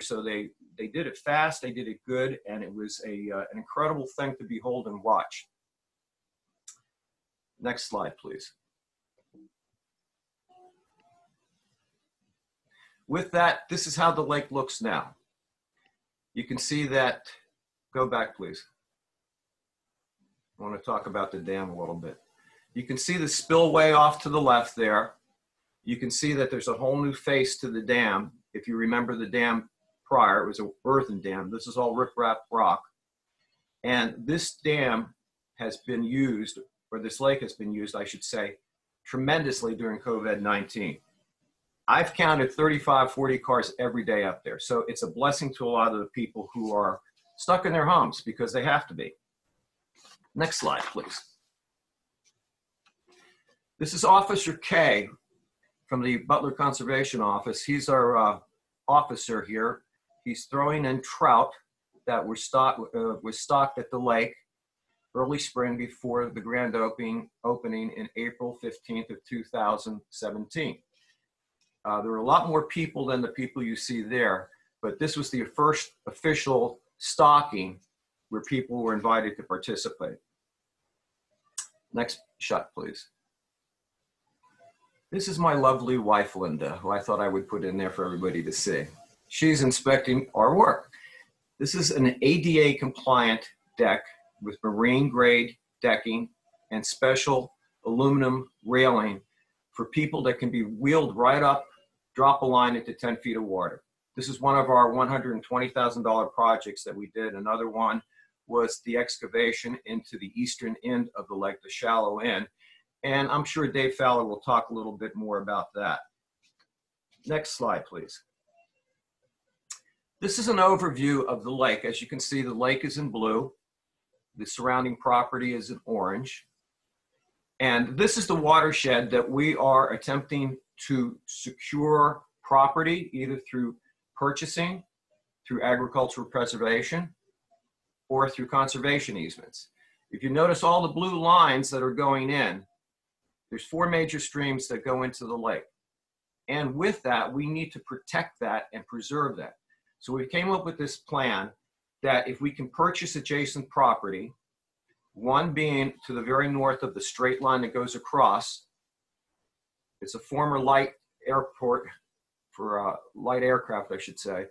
So they, they did it fast, they did it good, and it was a, uh, an incredible thing to behold and watch. Next slide, please. With that, this is how the lake looks now. You can see that, go back please. I want to talk about the dam a little bit. You can see the spillway off to the left there. You can see that there's a whole new face to the dam. If you remember the dam prior, it was an earthen dam. This is all riprap rock. And this dam has been used, or this lake has been used, I should say, tremendously during COVID-19. I've counted 35, 40 cars every day up there. So it's a blessing to a lot of the people who are stuck in their homes because they have to be. Next slide, please. This is Officer K from the Butler Conservation Office. He's our uh, officer here. He's throwing in trout that were stocked, uh, was stocked at the lake early spring before the grand opening, opening in April 15th of 2017. Uh, there were a lot more people than the people you see there, but this was the first official stocking where people were invited to participate. Next shot, please. This is my lovely wife, Linda, who I thought I would put in there for everybody to see. She's inspecting our work. This is an ADA compliant deck with marine grade decking and special aluminum railing for people that can be wheeled right up drop a line into 10 feet of water. This is one of our $120,000 projects that we did. Another one was the excavation into the eastern end of the lake, the shallow end. And I'm sure Dave Fowler will talk a little bit more about that. Next slide, please. This is an overview of the lake. As you can see, the lake is in blue. The surrounding property is in orange. And this is the watershed that we are attempting to secure property either through purchasing, through agricultural preservation, or through conservation easements. If you notice all the blue lines that are going in, there's four major streams that go into the lake. And with that, we need to protect that and preserve that. So we came up with this plan that if we can purchase adjacent property, one being to the very north of the straight line that goes across, it's a former light airport for uh, light aircraft, I should say.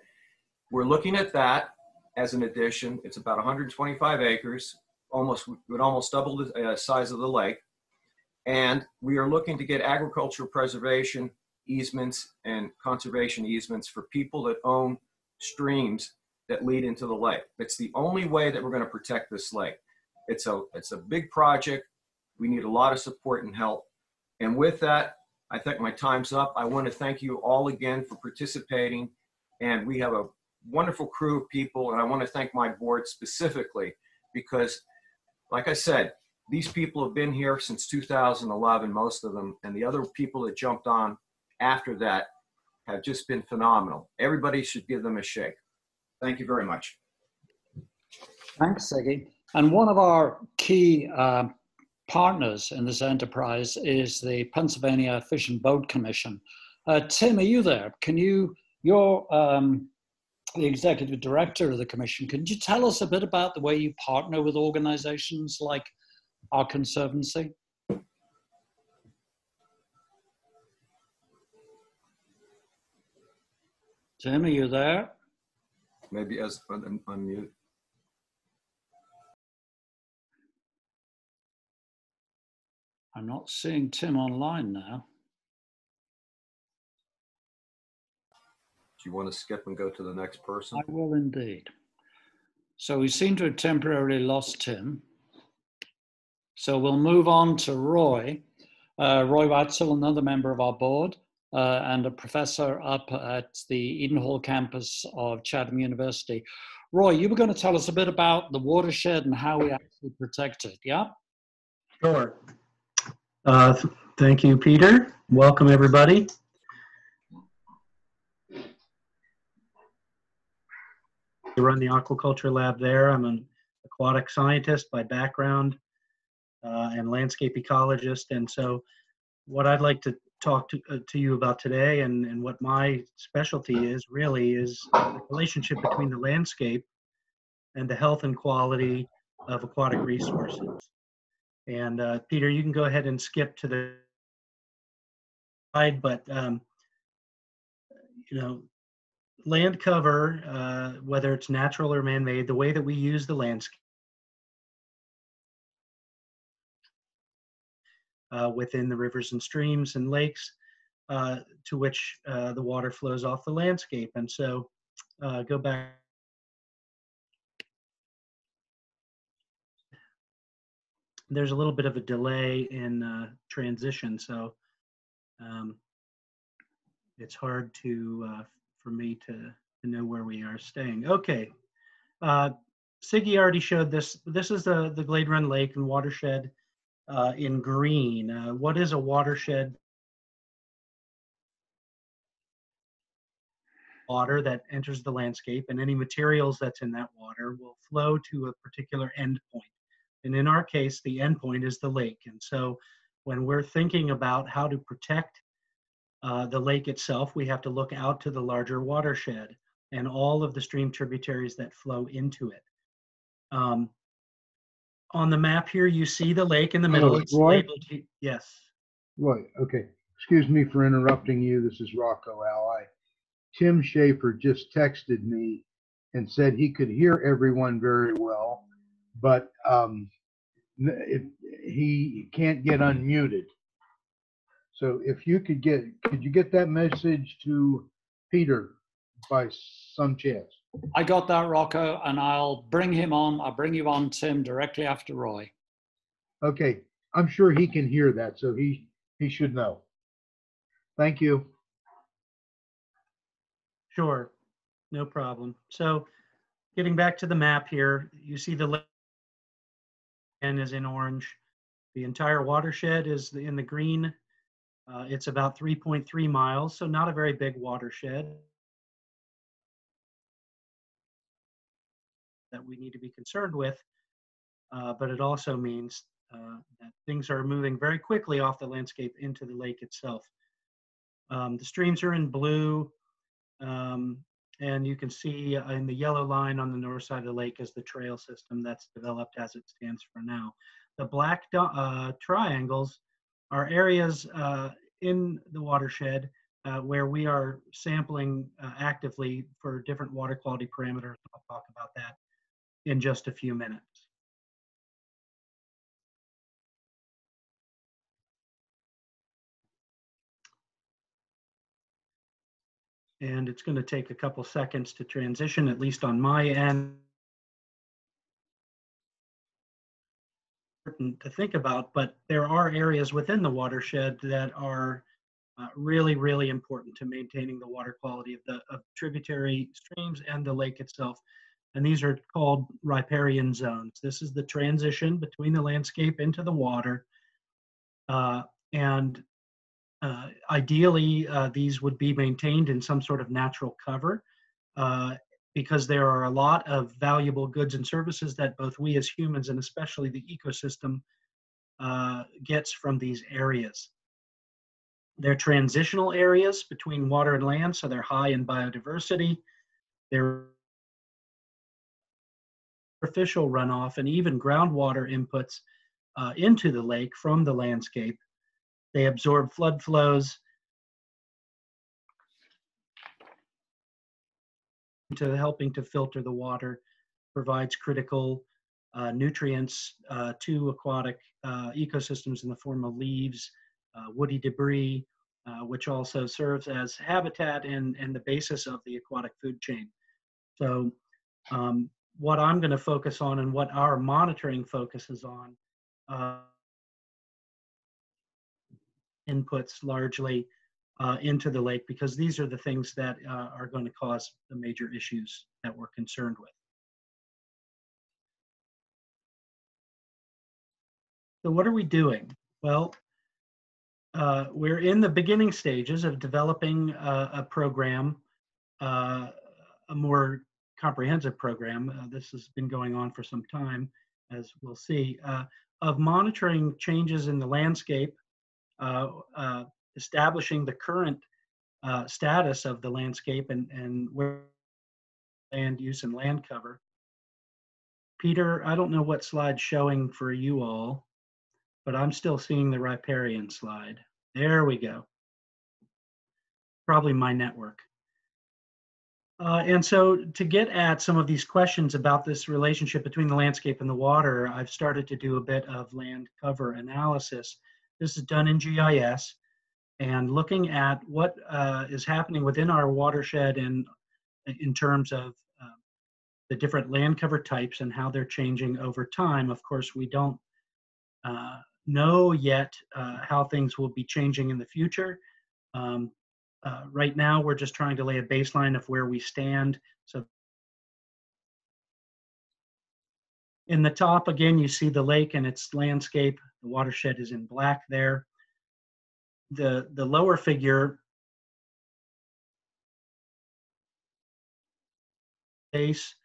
We're looking at that as an addition. It's about 125 acres, almost would almost double the uh, size of the lake. And we are looking to get agricultural preservation easements and conservation easements for people that own streams that lead into the lake. It's the only way that we're going to protect this lake. It's a, it's a big project. We need a lot of support and help. And with that, I think my time's up. I want to thank you all again for participating. And we have a wonderful crew of people. And I want to thank my board specifically because, like I said, these people have been here since 2011, most of them. And the other people that jumped on after that have just been phenomenal. Everybody should give them a shake. Thank you very much. Thanks, Siggy. And one of our key uh, partners in this enterprise is the Pennsylvania Fish and Boat Commission. Uh, Tim, are you there? Can you, you're um, the executive director of the commission. Can you tell us a bit about the way you partner with organizations like our conservancy? Tim, are you there? Maybe as un unmute. I'm not seeing Tim online now. Do you want to skip and go to the next person? I will indeed. So we seem to have temporarily lost Tim. So we'll move on to Roy. Uh, Roy Watzel, another member of our board uh, and a professor up at the Eden Hall campus of Chatham University. Roy, you were going to tell us a bit about the watershed and how we actually protect it, yeah? Sure. Uh, th thank you, Peter. Welcome, everybody. I run the aquaculture lab there. I'm an aquatic scientist by background uh, and landscape ecologist. And so what I'd like to talk to, uh, to you about today and, and what my specialty is really is the relationship between the landscape and the health and quality of aquatic resources. And uh, Peter, you can go ahead and skip to the slide, but um, you know, land cover, uh, whether it's natural or man-made, the way that we use the landscape within the rivers and streams and lakes uh, to which uh, the water flows off the landscape. And so uh, go back. There's a little bit of a delay in uh, transition, so um, it's hard to uh, for me to, to know where we are staying. Okay, uh, Siggy already showed this. This is the the Glade Run Lake and watershed uh, in green. Uh, what is a watershed? Water that enters the landscape and any materials that's in that water will flow to a particular endpoint. And in our case, the endpoint is the lake. And so when we're thinking about how to protect uh, the lake itself, we have to look out to the larger watershed and all of the stream tributaries that flow into it. Um, on the map here, you see the lake in the middle. Hello, It's Roy? labeled, yes. Right, okay. Excuse me for interrupting you. This is Rocco Ali. Tim Schaeffer just texted me and said he could hear everyone very well, but um, it, he can't get unmuted. So if you could get, could you get that message to Peter by some chance? I got that, Rocco, and I'll bring him on. I'll bring you on, Tim, directly after Roy. Okay, I'm sure he can hear that, so he, he should know. Thank you. Sure, no problem. So getting back to the map here, you see the lake and is in orange. The entire watershed is in the green. Uh, it's about 3.3 miles, so not a very big watershed that we need to be concerned with. Uh, but it also means uh, that things are moving very quickly off the landscape into the lake itself. Um, the streams are in blue. Um, and you can see uh, in the yellow line on the north side of the lake is the trail system that's developed as it stands for now. The black uh, triangles are areas uh, in the watershed uh, where we are sampling uh, actively for different water quality parameters. I'll talk about that in just a few minutes. And it's going to take a couple seconds to transition, at least on my end. Important to think about, but there are areas within the watershed that are uh, really, really important to maintaining the water quality of the of tributary streams and the lake itself. And these are called riparian zones. This is the transition between the landscape into the water. Uh, and uh, ideally, uh, these would be maintained in some sort of natural cover uh, because there are a lot of valuable goods and services that both we as humans and especially the ecosystem uh, gets from these areas. They're transitional areas between water and land, so they're high in biodiversity. They're artificial runoff and even groundwater inputs uh, into the lake from the landscape. They absorb flood flows to helping to filter the water, provides critical uh, nutrients uh, to aquatic uh, ecosystems in the form of leaves, uh, woody debris, uh, which also serves as habitat and, and the basis of the aquatic food chain. So um, what I'm going to focus on and what our monitoring focuses on uh, inputs largely uh, into the lake because these are the things that uh, are going to cause the major issues that we're concerned with. So what are we doing? Well, uh, we're in the beginning stages of developing a, a program, uh, a more comprehensive program. Uh, this has been going on for some time, as we'll see, uh, of monitoring changes in the landscape uh, uh, establishing the current uh, status of the landscape and, and where land use and land cover. Peter, I don't know what slide's showing for you all, but I'm still seeing the riparian slide. There we go. Probably my network. Uh, and so to get at some of these questions about this relationship between the landscape and the water, I've started to do a bit of land cover analysis. This is done in GIS and looking at what uh, is happening within our watershed and in terms of uh, the different land cover types and how they're changing over time. Of course, we don't uh, know yet uh, how things will be changing in the future. Um, uh, right now, we're just trying to lay a baseline of where we stand. So in the top, again, you see the lake and its landscape. The watershed is in black there. The, the lower figure base,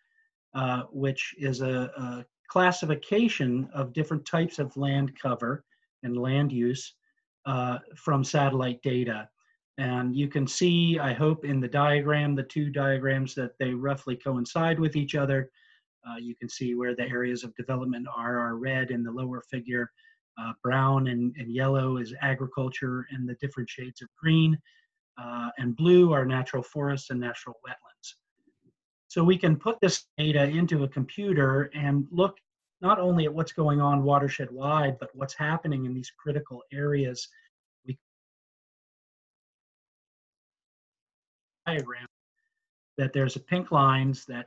uh, which is a, a classification of different types of land cover and land use uh, from satellite data. And you can see, I hope, in the diagram, the two diagrams, that they roughly coincide with each other. Uh, you can see where the areas of development are, are red in the lower figure, uh, brown and, and, yellow is agriculture, and the different shades of green uh, and blue are natural forests and natural wetlands. So we can put this data into a computer and look not only at what's going on watershed wide, but what's happening in these critical areas diagram that there's a pink lines that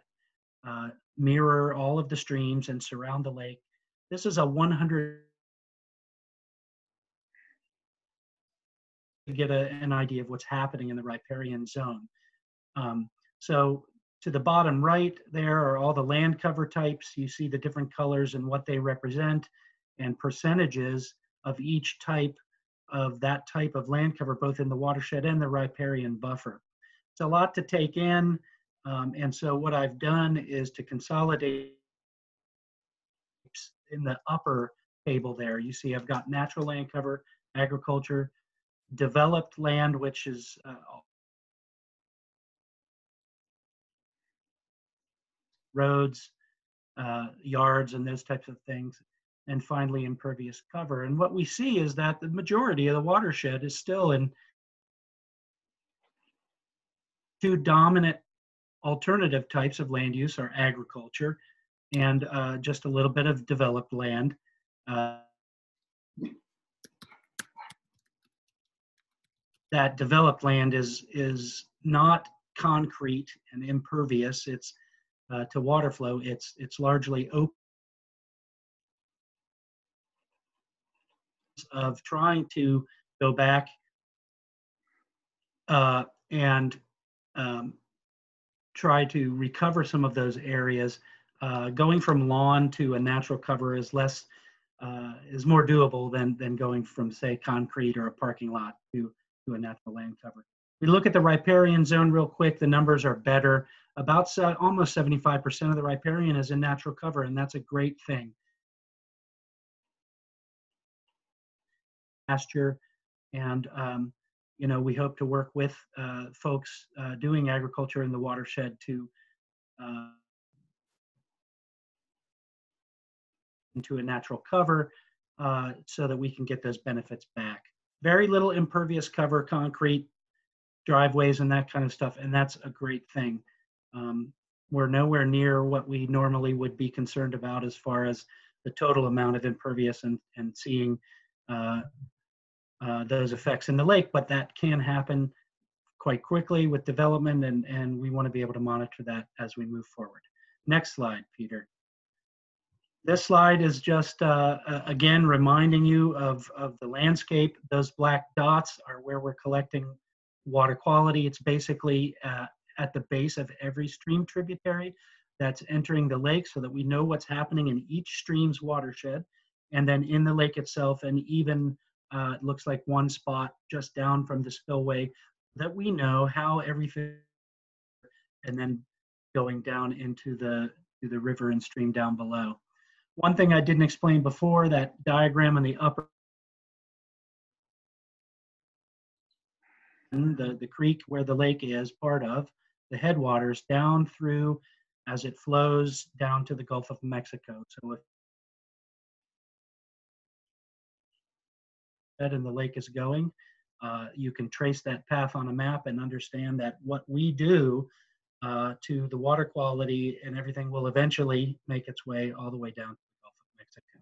uh, mirror all of the streams and surround the lake. This is a 100 to get a, an idea of what's happening in the riparian zone. Um, so to the bottom right there are all the land cover types. You see the different colors and what they represent and percentages of each type of that type of land cover, both in the watershed and the riparian buffer. It's a lot to take in. Um, and so what I've done is to consolidate in the upper table there. You see I've got natural land cover, agriculture, developed land, which is uh, roads, uh, yards, and those types of things. And finally, impervious cover. And what we see is that the majority of the watershed is still in two dominant alternative types of land use are agriculture and uh, just a little bit of developed land. Uh, that developed land is is not concrete and impervious. It's uh, to water flow. It's it's largely open. Of trying to go back uh, and um, try to recover some of those areas. Uh, going from lawn to a natural cover is less uh, is more doable than than going from say concrete or a parking lot to to a natural land cover. We look at the riparian zone real quick. The numbers are better. About uh, almost 75% of the riparian is in natural cover, and that's a great thing. Pasture, and um, you know, we hope to work with uh, folks uh, doing agriculture in the watershed to uh, into a natural cover uh, so that we can get those benefits back. Very little impervious cover, concrete, driveways and that kind of stuff, and that's a great thing. Um, we're nowhere near what we normally would be concerned about as far as the total amount of impervious and, and seeing uh, uh, those effects in the lake, but that can happen quite quickly with development, and, and we want to be able to monitor that as we move forward. Next slide, Peter. This slide is just, uh, again, reminding you of, of the landscape. Those black dots are where we're collecting water quality. It's basically uh, at the base of every stream tributary that's entering the lake so that we know what's happening in each stream's watershed and then in the lake itself and even uh, it looks like one spot just down from the spillway that we know how everything and then going down into the to the river and stream down below. One thing I didn't explain before, that diagram in the upper the, the creek where the lake is part of, the headwaters down through as it flows down to the Gulf of Mexico. So if and the lake is going, uh, you can trace that path on a map and understand that what we do uh, to the water quality and everything will eventually make its way all the way down to the Gulf of Mexico.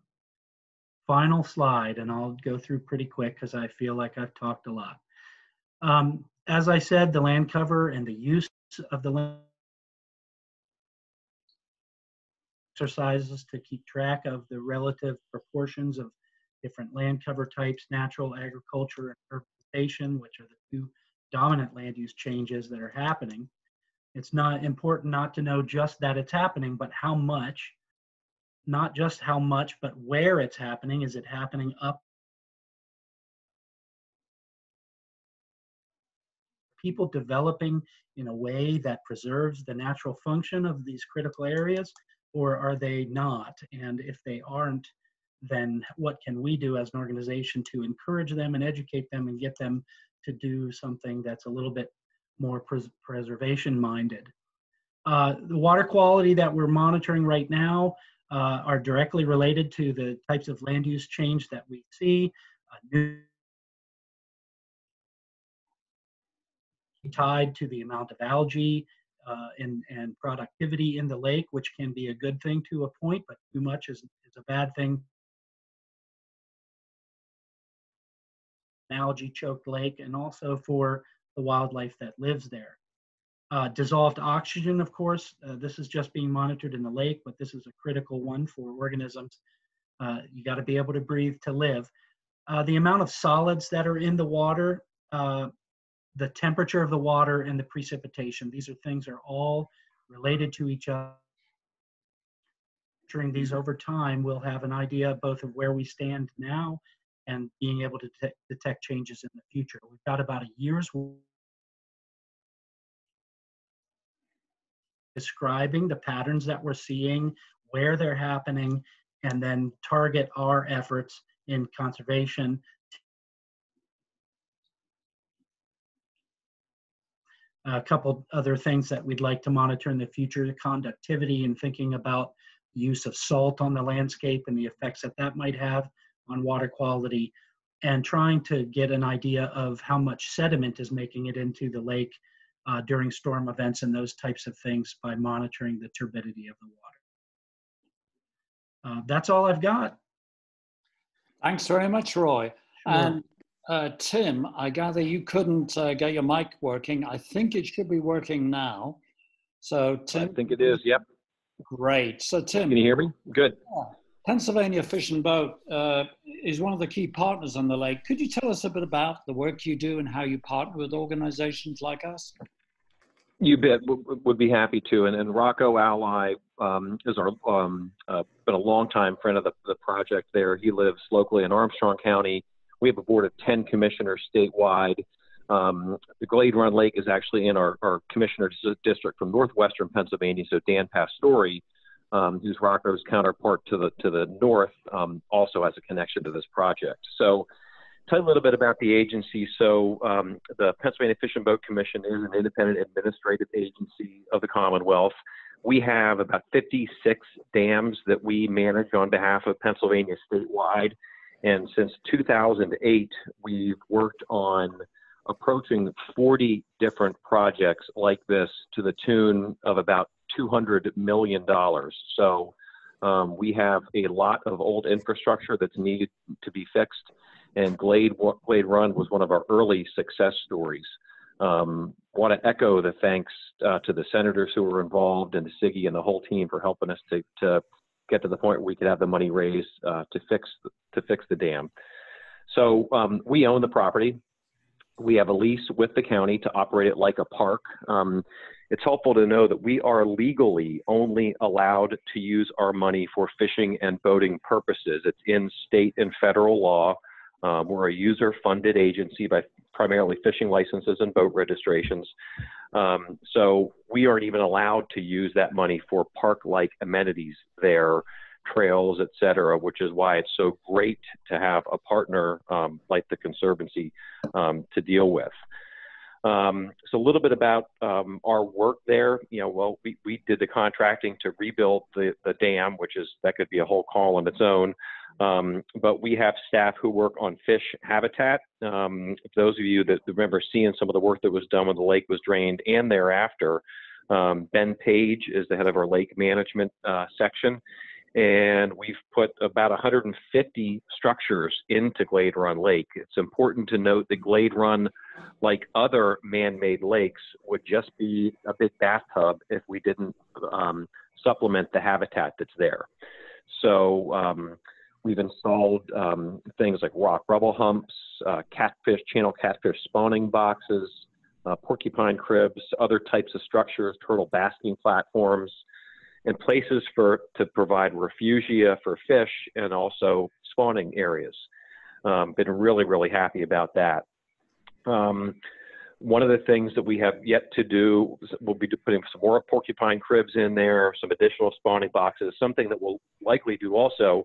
Final slide, and I'll go through pretty quick because I feel like I've talked a lot. Um, as I said, the land cover and the use of the land exercises to keep track of the relative proportions of different land cover types, natural, agriculture, and urbanization, which are the two dominant land use changes that are happening. It's not important not to know just that it's happening, but how much, not just how much, but where it's happening. Is it happening up people developing in a way that preserves the natural function of these critical areas, or are they not? And if they aren't, then what can we do as an organization to encourage them and educate them and get them to do something that's a little bit more pres preservation minded? Uh, the water quality that we're monitoring right now uh, are directly related to the types of land use change that we see. Uh, tied to the amount of algae uh, and, and productivity in the lake, which can be a good thing to a point, but too much is, is a bad thing. Algae choked lake, and also for the wildlife that lives there. Uh, dissolved oxygen, of course, uh, this is just being monitored in the lake, but this is a critical one for organisms. Uh, you got to be able to breathe to live. Uh, the amount of solids that are in the water uh, the temperature of the water and the precipitation. These are things are all related to each other. During these over time, we'll have an idea both of where we stand now and being able to detect, detect changes in the future. We've got about a year's describing the patterns that we're seeing, where they're happening, and then target our efforts in conservation a couple other things that we'd like to monitor in the future, the conductivity and thinking about use of salt on the landscape and the effects that that might have on water quality, and trying to get an idea of how much sediment is making it into the lake uh, during storm events and those types of things by monitoring the turbidity of the water. Uh, that's all I've got. Thanks very much, Roy. Sure. And uh, Tim, I gather you couldn't uh, get your mic working. I think it should be working now. So, Tim. I think it is, yep. Great. So, Tim. Can you hear me? Good. Yeah. Pennsylvania Fish and Boat uh, is one of the key partners on the lake. Could you tell us a bit about the work you do and how you partner with organizations like us? You bet. Would be happy to. And, and Rocco Ali um, is our um, uh, been a longtime friend of the, the project there. He lives locally in Armstrong County we have a board of 10 commissioners statewide. Um, the Glade Run Lake is actually in our, our commissioner district from northwestern Pennsylvania. So Dan Pastore, um, who's Rocco's counterpart to the to the north, um, also has a connection to this project. So, tell you a little bit about the agency. So, um, the Pennsylvania Fish and Boat Commission is an independent administrative agency of the Commonwealth. We have about 56 dams that we manage on behalf of Pennsylvania statewide. And since 2008, we've worked on approaching 40 different projects like this to the tune of about $200 million. So um, we have a lot of old infrastructure that's needed to be fixed. And Glade, Glade Run was one of our early success stories. Um, want to echo the thanks uh, to the senators who were involved and to Siggy and the whole team for helping us to, to get to the point where we could have the money raised uh, to fix to fix the dam. So um, we own the property. We have a lease with the county to operate it like a park. Um, it's helpful to know that we are legally only allowed to use our money for fishing and boating purposes. It's in state and federal law. Um, we're a user funded agency by primarily fishing licenses and boat registrations. Um, so we aren't even allowed to use that money for park-like amenities there, trails, et cetera, which is why it's so great to have a partner um, like the Conservancy um, to deal with. Um, so a little bit about um, our work there. You know, well, we, we did the contracting to rebuild the, the dam, which is that could be a whole call on its own. Um, but we have staff who work on fish habitat. Um, those of you that remember seeing some of the work that was done when the lake was drained and thereafter, um, Ben Page is the head of our lake management uh, section. And we've put about 150 structures into Glade Run Lake. It's important to note that Glade Run, like other man made lakes, would just be a big bathtub if we didn't um, supplement the habitat that's there. So, um, We've installed um, things like rock rubble humps, uh, catfish, channel catfish spawning boxes, uh, porcupine cribs, other types of structures, turtle basking platforms, and places for to provide refugia for fish and also spawning areas. Um, been really, really happy about that. Um, one of the things that we have yet to do, we'll be putting some more porcupine cribs in there, some additional spawning boxes. Something that we'll likely do also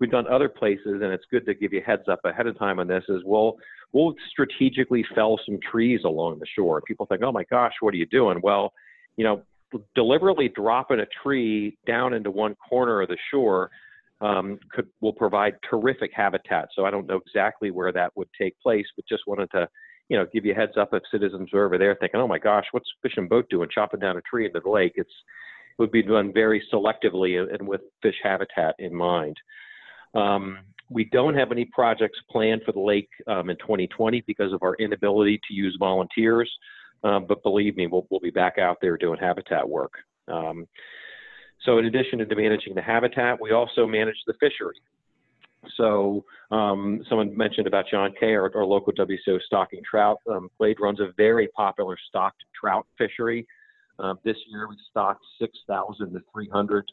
we've done other places, and it's good to give you heads up ahead of time on this. Is we'll we'll strategically fell some trees along the shore. People think, oh my gosh, what are you doing? Well, you know, deliberately dropping a tree down into one corner of the shore um, could will provide terrific habitat. So I don't know exactly where that would take place, but just wanted to, you know, give you a heads up if citizens are over there thinking, oh my gosh, what's Fish and Boat doing, chopping down a tree into the lake? It's it would be done very selectively and with fish habitat in mind. Um, we don't have any projects planned for the lake um, in 2020 because of our inability to use volunteers. Um, but believe me, we'll, we'll, be back out there doing habitat work. Um, so in addition to managing the habitat, we also manage the fishery. So um, someone mentioned about John Kay, our, our local WCO stocking trout. Um, Glade runs a very popular stocked trout fishery. Uh, this year we stocked 6,000 to 300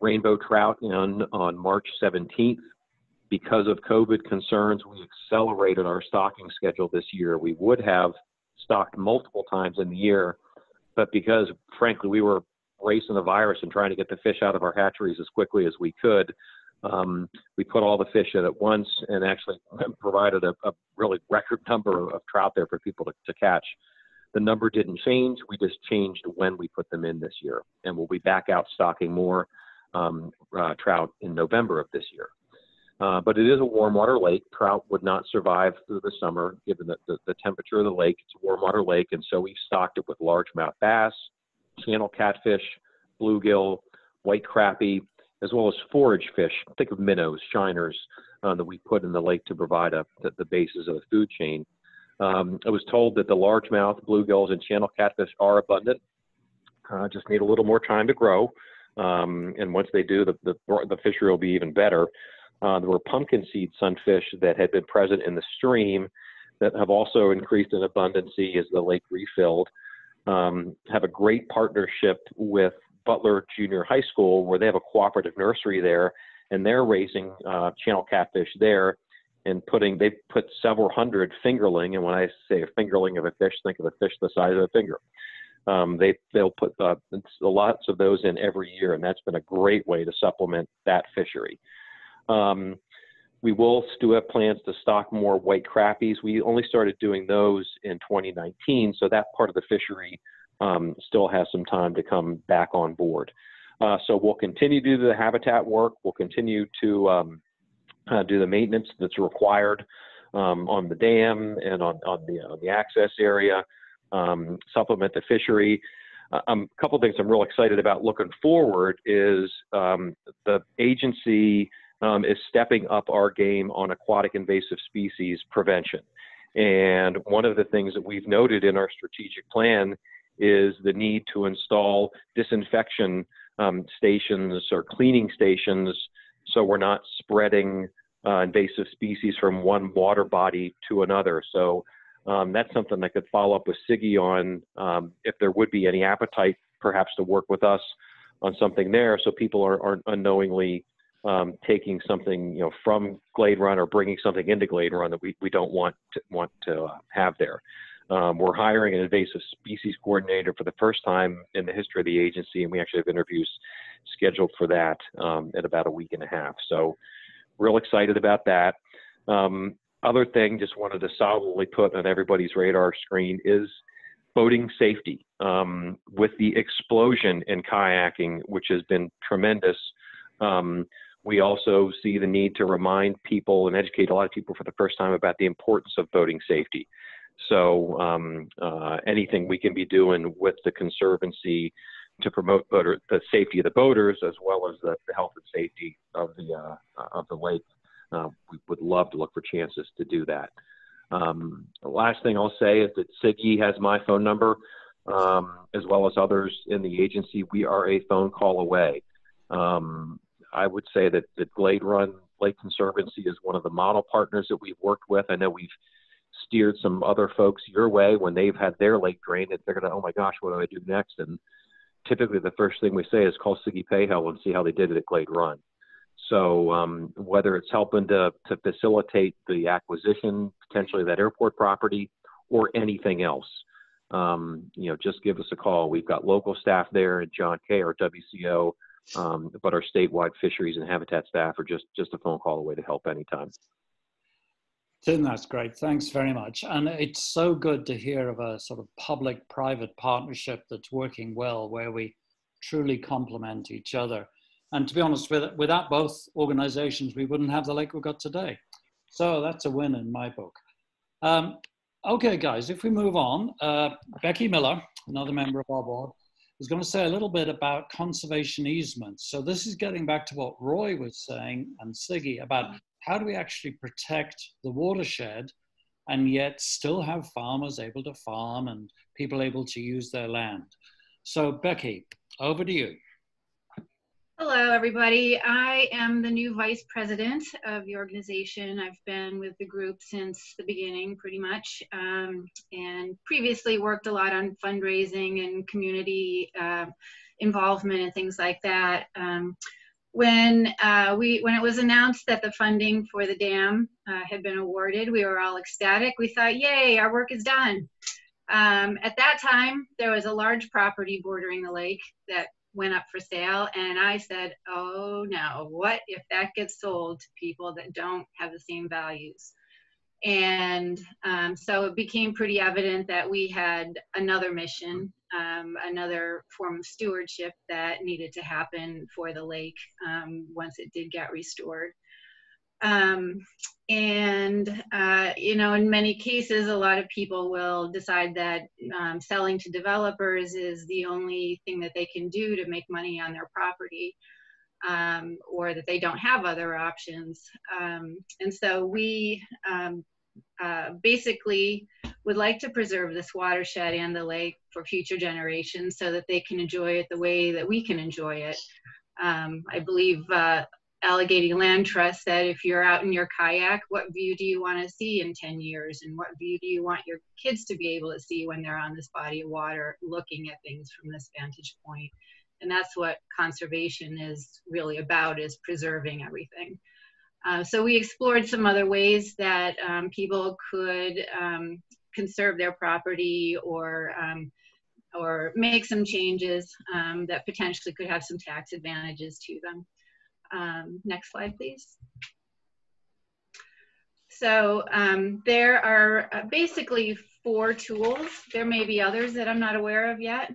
rainbow trout in on March 17th. Because of COVID concerns, we accelerated our stocking schedule this year. We would have stocked multiple times in the year, but because frankly we were racing the virus and trying to get the fish out of our hatcheries as quickly as we could, um, we put all the fish in at once and actually provided a, a really record number of trout there for people to, to catch. The number didn't change. We just changed when we put them in this year, and we'll be back out stocking more um, uh, trout in November of this year. Uh, but it is a warm water lake. Trout would not survive through the summer given the, the, the, temperature of the lake. It's a warm water lake, and so we've stocked it with largemouth bass, channel catfish, bluegill, white crappie, as well as forage fish. Think of minnows, shiners uh, that we put in the lake to provide a, the, the basis of the food chain. Um, I was told that the largemouth bluegills and channel catfish are abundant. Uh, just need a little more time to grow. Um, and once they do, the, the, the, fishery will be even better. Uh, there were pumpkin seed sunfish that had been present in the stream that have also increased in abundancy as the lake refilled. Um, have a great partnership with Butler Junior High School where they have a cooperative nursery there and they're raising uh, channel catfish there and putting they put several hundred fingerling and when I say a fingerling of a fish think of a fish the size of a finger um, they they'll put uh, lots of those in every year, and that's been a great way to supplement that fishery. Um, we will still have plans to stock more white crappies. We only started doing those in 2019, so that part of the fishery um, still has some time to come back on board. Uh, so we'll continue to do the habitat work. We'll continue to um, uh, do the maintenance that's required um, on the dam and on, on the, on the access area um, supplement the fishery. Uh, um, a couple of things I'm real excited about looking forward is um, the agency um, is stepping up our game on aquatic invasive species prevention. And one of the things that we've noted in our strategic plan is the need to install disinfection um, stations or cleaning stations so we're not spreading uh, invasive species from one water body to another. So um, that's something I could follow up with Siggy on um, if there would be any appetite, perhaps to work with us on something there, so people are, aren't unknowingly um, taking something you know from Glade Run or bringing something into Glade Run that we, we don't want to, want to uh, have there. Um, we're hiring an invasive species coordinator for the first time in the history of the agency, and we actually have interviews scheduled for that um, in about a week and a half. So, real excited about that. Um, other thing, just wanted to solidly put on everybody's radar screen is boating safety. Um, with the explosion in kayaking, which has been tremendous, um, we also see the need to remind people and educate a lot of people for the first time about the importance of boating safety. So um, uh, anything we can be doing with the conservancy to promote boater, the safety of the boaters as well as the, the health and safety of the uh, of the lake, uh, we would love to look for chances to do that. Um, the last thing I'll say is that Siggy has my phone number, um, as well as others in the agency. We are a phone call away. Um, I would say that the Glade Run Lake Conservancy is one of the model partners that we've worked with. I know we've steered some other folks your way when they've had their lake drained and figured out, oh my gosh, what do I do next? And typically the first thing we say is call Siggy Payhel and see how they did it at Glade Run. So um, whether it's helping to, to facilitate the acquisition, potentially that airport property, or anything else, um, you know, just give us a call. We've got local staff there and John Kay, our WCO, um, but our statewide fisheries and habitat staff are just just a phone call away to help anytime. Tim, that's great. Thanks very much. And it's so good to hear of a sort of public private partnership that's working well, where we truly complement each other. And to be honest, with, without both organizations, we wouldn't have the lake we've got today. So that's a win in my book. Um, okay, guys, if we move on, uh, Becky Miller, another member of our board, is going to say a little bit about conservation easements. So this is getting back to what Roy was saying and Siggy about mm. how do we actually protect the watershed and yet still have farmers able to farm and people able to use their land. So Becky, over to you. Hello, everybody. I am the new vice president of the organization. I've been with the group since the beginning, pretty much, um, and previously worked a lot on fundraising and community uh, involvement and things like that. Um, when uh, we when it was announced that the funding for the dam uh, had been awarded, we were all ecstatic. We thought, "Yay, our work is done." Um, at that time, there was a large property bordering the lake that went up for sale and i said oh no what if that gets sold to people that don't have the same values? And um, so it became pretty evident that we had another mission um, another form of stewardship that needed to happen for the lake um, once it did get restored um, and, uh, you know, in many cases, a lot of people will decide that um, selling to developers is the only thing that they can do to make money on their property. Um, or that they don't have other options. Um, and so we um, uh, basically would like to preserve this watershed and the lake for future generations so that they can enjoy it the way that we can enjoy it. Um, I believe uh, Allegheny Land Trust said if you're out in your kayak, what view do you want to see in 10 years? And what view do you want your kids to be able to see when they're on this body of water looking at things from this vantage point? And that's what conservation is really about, is preserving everything. Uh, so we explored some other ways that um, people could um, conserve their property or um, or make some changes um, that potentially could have some tax advantages to them. Um, next slide, please. So um, there are uh, basically four tools. There may be others that I'm not aware of yet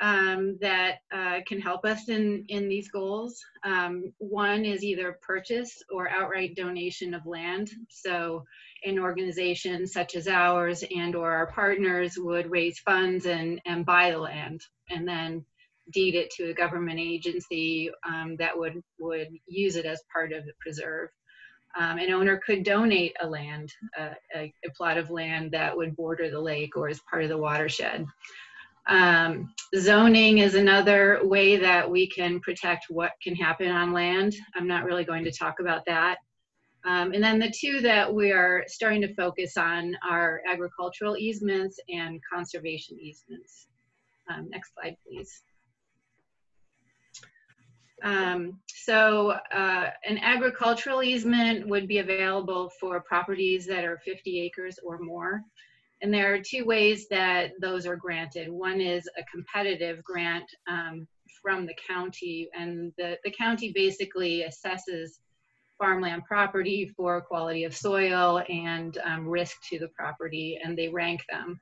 um, that uh, can help us in, in these goals. Um, one is either purchase or outright donation of land. So an organization such as ours and or our partners would raise funds and, and buy the land and then deed it to a government agency um, that would, would use it as part of the preserve. Um, an owner could donate a land, uh, a, a, plot of land that would border the lake or as part of the watershed. Um, zoning is another way that we can protect what can happen on land. I'm not really going to talk about that. Um, and then the two that we are starting to focus on are agricultural easements and conservation easements. Um, next slide, please. Um, so uh, an agricultural easement would be available for properties that are 50 acres or more. And there are two ways that those are granted. One is a competitive grant um, from the county, and the, the county basically assesses farmland property for quality of soil and um, risk to the property, and they rank them.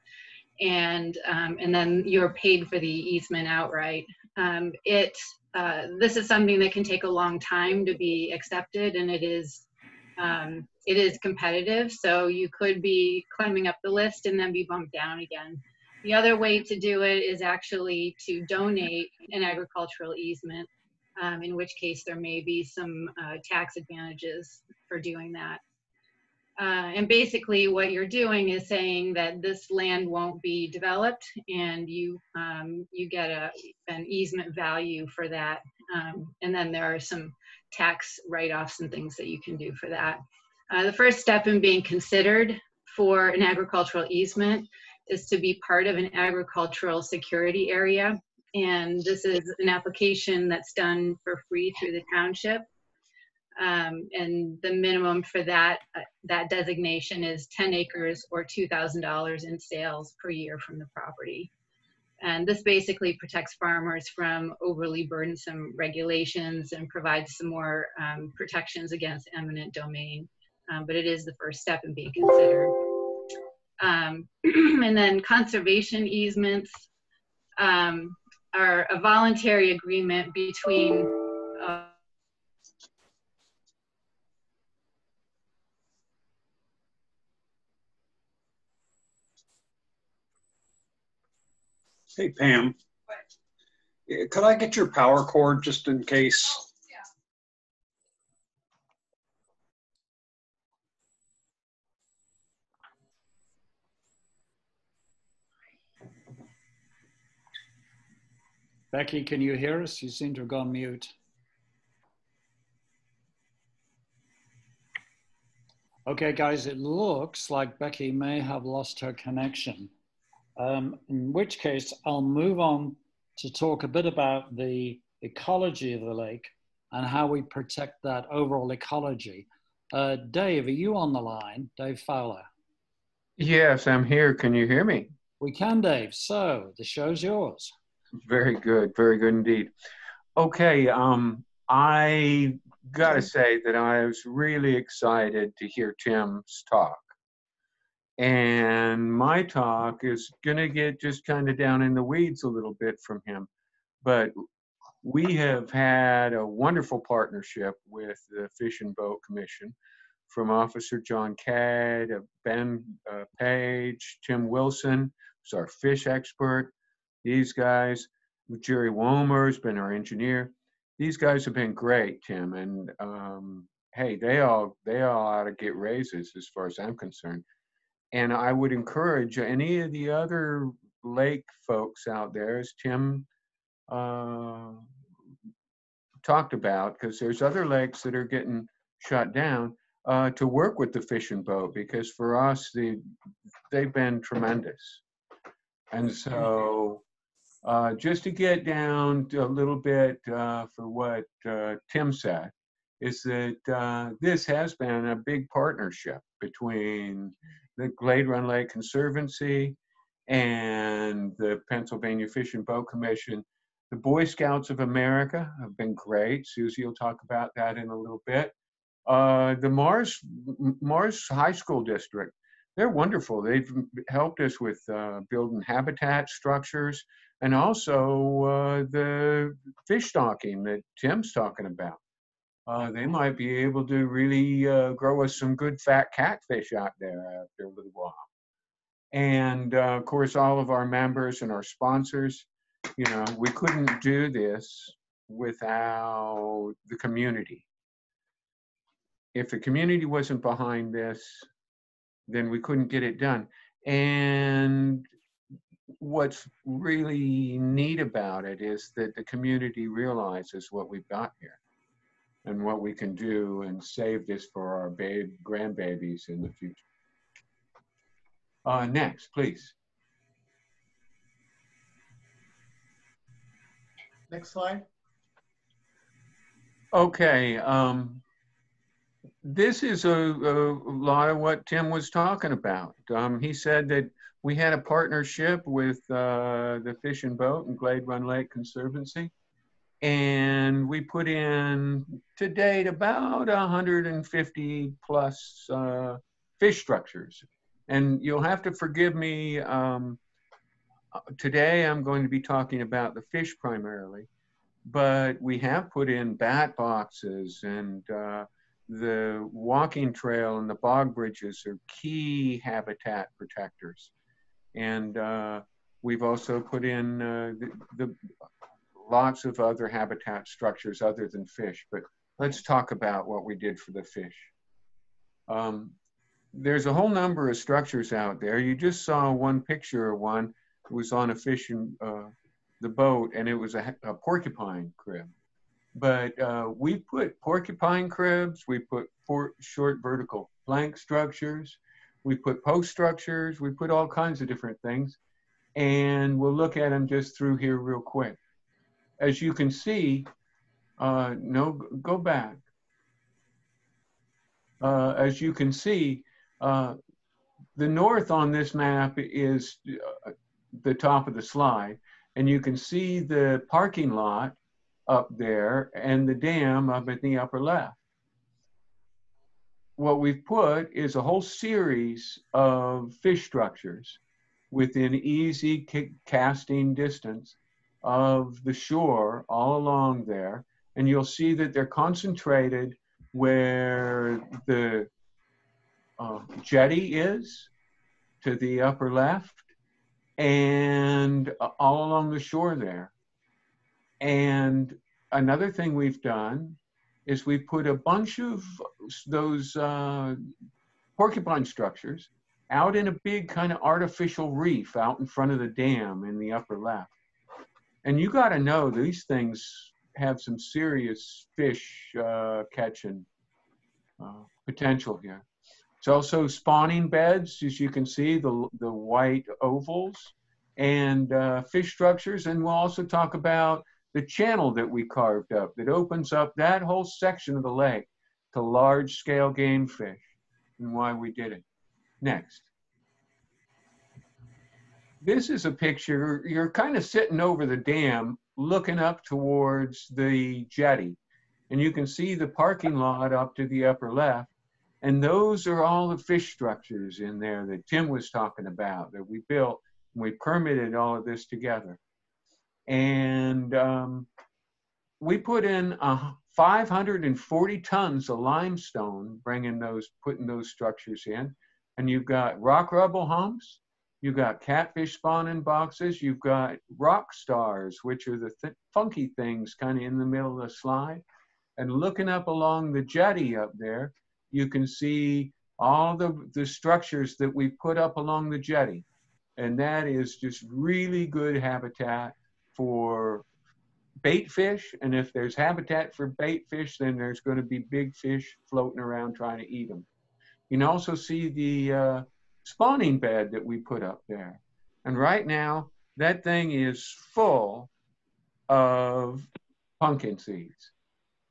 and um, and then you're paid for the easement outright. Um, it uh, this is something that can take a long time to be accepted, and it is um, it is competitive. So you could be climbing up the list and then be bumped down again. The other way to do it is actually to donate an agricultural easement, um, in which case there may be some uh, tax advantages for doing that. Uh, and basically what you're doing is saying that this land won't be developed and you um, you get a, an easement value for that. Um, and then there are some tax write-offs and things that you can do for that. Uh, the first step in being considered for an agricultural easement is to be part of an agricultural security area. And this is an application that's done for free through the township. Um, and the minimum for that uh, that designation is 10 acres or $2,000 in sales per year from the property. And this basically protects farmers from overly burdensome regulations and provides some more um, protections against eminent domain. Um, but it is the first step in being considered. Um, and then conservation easements um, are a voluntary agreement between uh, Hey Pam, Yeah, could I get your power cord just in case? Becky, can you hear us? You seem to have gone mute. Okay, guys, it looks like Becky may have lost her connection. Um, in which case, I'll move on to talk a bit about the ecology of the lake and how we protect that overall ecology. Uh, Dave, are you on the line? Dave Fowler. Yes, I'm here. Can you hear me? We can, Dave. So the show's yours. Very good. Very good indeed. Okay. Um, I got to say that I was really excited to hear Tim's talk. And my talk is going to get just kind of down in the weeds a little bit from him. But we have had a wonderful partnership with the Fish and Boat Commission from Officer John Cadd, uh, Ben uh, Page, Tim Wilson, who's our fish expert. These guys, Jerry Womer has been our engineer. These guys have been great, Tim. And um, hey, they all they all ought to get raises as far as I'm concerned. And I would encourage any of the other lake folks out there, as Tim uh, talked about, because there's other lakes that are getting shut down, uh, to work with the fish and boat, because for us, the, they've been tremendous. And so uh, just to get down to a little bit uh, for what uh, Tim said, is that uh, this has been a big partnership between the Glade Run Lake Conservancy and the Pennsylvania Fish and Boat Commission. The Boy Scouts of America have been great. Susie will talk about that in a little bit. Uh, the Mars Mars High School District, they're wonderful. They've helped us with uh, building habitat structures and also uh, the fish stocking that Tim's talking about. Uh, they might be able to really uh, grow us some good fat catfish out there after a little while. And uh, of course, all of our members and our sponsors, you know, we couldn't do this without the community. If the community wasn't behind this, then we couldn't get it done. And what's really neat about it is that the community realizes what we've got here and what we can do and save this for our babe grandbabies in the future. Uh, next, please. Next slide. Okay. Um, this is a, a, lot of what Tim was talking about. Um, he said that we had a partnership with uh, the Fish and Boat and Glade Run Lake Conservancy and we put in to date about 150 plus uh, fish structures. And you'll have to forgive me. Um, uh, today I'm going to be talking about the fish primarily, but we have put in bat boxes and uh, the walking trail and the bog bridges are key habitat protectors. And uh, we've also put in uh, the, the lots of other habitat structures other than fish, but let's talk about what we did for the fish. Um, there's a whole number of structures out there. You just saw one picture of one. It was on a fishing uh, the boat, and it was a, a porcupine crib. But uh, we put porcupine cribs, we put short vertical plank structures, we put post structures, we put all kinds of different things. And we'll look at them just through here real quick. As you can see, uh, no, go back. Uh, as you can see, uh, the north on this map is uh, the top of the slide, and you can see the parking lot up there and the dam up at the upper left. What we've put is a whole series of fish structures within easy casting distance of the shore all along there. And you'll see that they're concentrated where the uh, jetty is to the upper left and uh, all along the shore there. And another thing we've done is we put a bunch of those uh, porcupine structures out in a big kind of artificial reef out in front of the dam in the upper left. And you got to know these things have some serious fish uh, catching uh, potential here. It's also spawning beds, as you can see, the, the white ovals, and uh, fish structures. And we'll also talk about the channel that we carved up that opens up that whole section of the lake to large scale game fish and why we did it. Next. This is a picture, you're kind of sitting over the dam looking up towards the jetty and you can see the parking lot up to the upper left and those are all the fish structures in there that Tim was talking about that we built and we permitted all of this together. And um, we put in uh, 540 tons of limestone, bringing those, putting those structures in. And you've got rock rubble humps, you've got catfish spawning boxes, you've got rock stars, which are the th funky things kind of in the middle of the slide. And looking up along the jetty up there, you can see all the, the structures that we put up along the jetty. And that is just really good habitat for bait fish. And if there's habitat for bait fish, then there's going to be big fish floating around trying to eat them. You can also see the uh, spawning bed that we put up there. And right now, that thing is full of pumpkin seeds.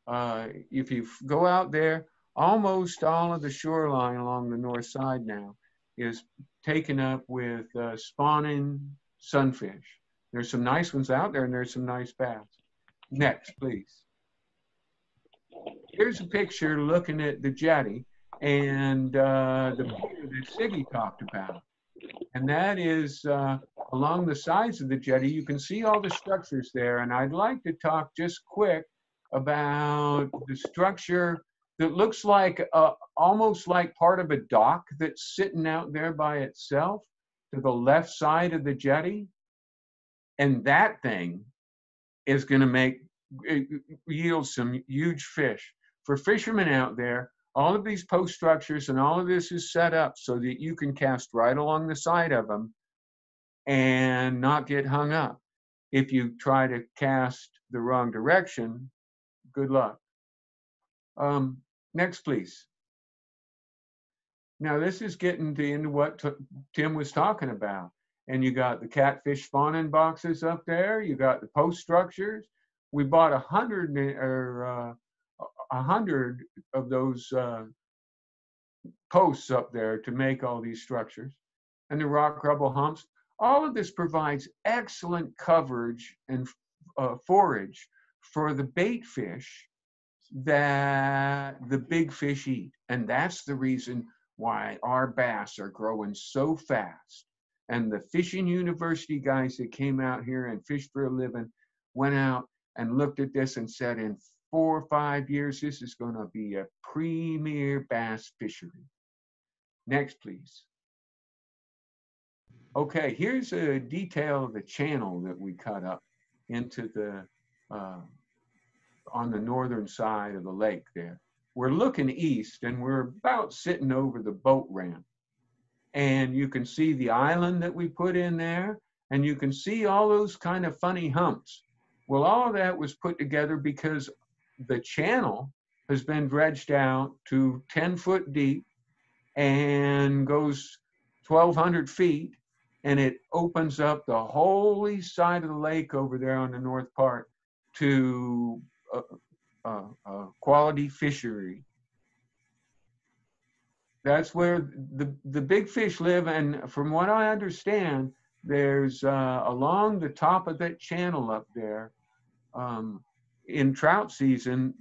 Uh, if you go out there, almost all of the shoreline along the north side now is taken up with uh, spawning sunfish. There's some nice ones out there and there's some nice bass. Next, please. Here's a picture looking at the jetty and uh, the pier that Siggy talked about. And that is uh, along the sides of the jetty, you can see all the structures there. And I'd like to talk just quick about the structure that looks like uh, almost like part of a dock that's sitting out there by itself to the left side of the jetty. And that thing is going to make yield some huge fish. For fishermen out there, all of these post structures and all of this is set up so that you can cast right along the side of them and not get hung up. If you try to cast the wrong direction, good luck. Um, next, please. Now, this is getting to, into what Tim was talking about. And you got the catfish spawning boxes up there. You got the post structures. We bought a hundred or uh, a hundred of those uh, posts up there to make all these structures, and the rock rubble humps. All of this provides excellent coverage and uh, forage for the bait fish that the big fish eat. And that's the reason why our bass are growing so fast And the fishing university guys that came out here and fished for a living went out and looked at this and said, in four or five years, this is going to be a premier bass fishery. Next, please. Okay, here's a detail of the channel that we cut up into the, uh, on the northern side of the lake there. We're looking east and we're about sitting over the boat ramp. And you can see the island that we put in there and you can see all those kind of funny humps. Well, all that was put together because the channel has been dredged out to 10 foot deep and goes 1,200 feet, and it opens up the whole east side of the lake over there on the north part to a, a, a quality fishery. That's where the, the big fish live, and from what I understand, there's uh, along the top of that channel up there, um, in trout season,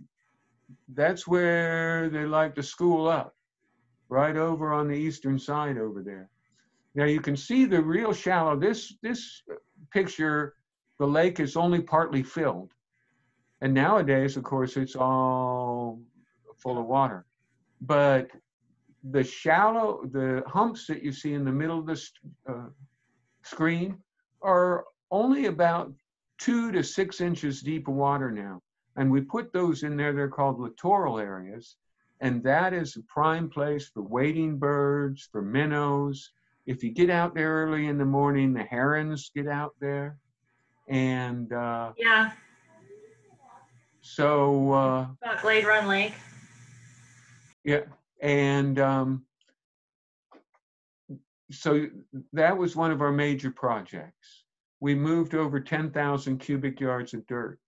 that's where they like to school up, right over on the eastern side over there. Now you can see the real shallow. This this picture, the lake is only partly filled, and nowadays, of course, it's all full of water. But the shallow, the humps that you see in the middle of the uh, screen are only about two to six inches deep of water now. And we put those in there, they're called littoral areas. And that is a prime place for wading birds, for minnows. If you get out there early in the morning, the herons get out there. And uh, Yeah, so, uh, about Glade Run Lake. yeah, and um, so that was one of our major projects. We moved over 10,000 cubic yards of dirt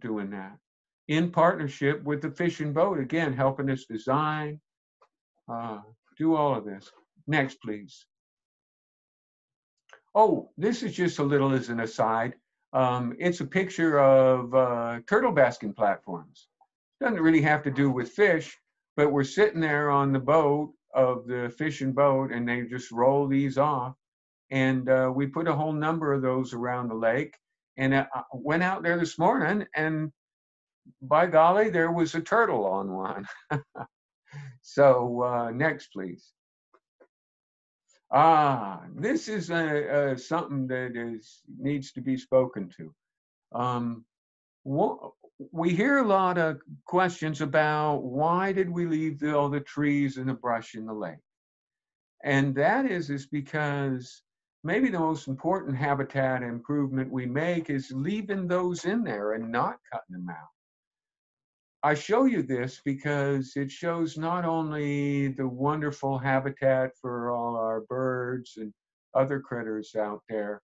doing that in partnership with the Fish and Boat, again, helping us design, uh, do all of this. Next, please. Oh, this is just a little as an aside. Um, it's a picture of uh, turtle basking platforms. Doesn't really have to do with fish, but we're sitting there on the boat of the Fish and Boat and they just roll these off. And uh, we put a whole number of those around the lake. And I went out there this morning and by golly, there was a turtle on one. so uh, next, please. Ah, this is a, a, something that is needs to be spoken to. Um, wha- we hear a lot of questions about why did we leave the, all the trees and the brush in the lake, and that is is because maybe the most important habitat improvement we make is leaving those in there and not cutting them out. I show you this because it shows not only the wonderful habitat for all our birds and other critters out there,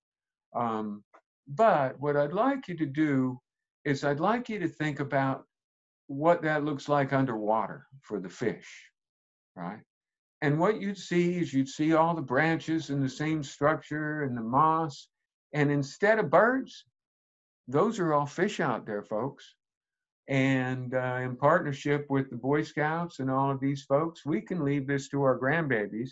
um, but what I'd like you to do is I'd like you to think about what that looks like underwater for the fish, right? And what you'd see is you'd see all the branches in the same structure and the moss. And instead of birds, those are all fish out there, folks. And uh, in partnership with the Boy Scouts and all of these folks, we can leave this to our grandbabies.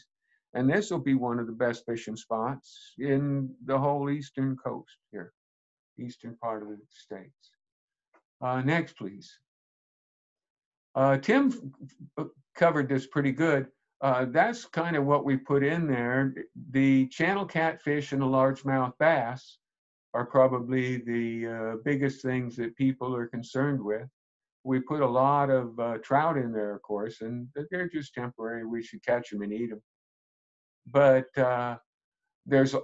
And this will be one of the best fishing spots in the whole eastern coast here, eastern part of the states. Uh, next, please. Uh, Tim covered this pretty good. Uh, that's kind of what we put in there. The channel catfish and the largemouth bass are probably the uh, biggest things that people are concerned with. We put a lot of uh, trout in there, of course, and they're just temporary. We should catch them and eat them. But uh, there's uh,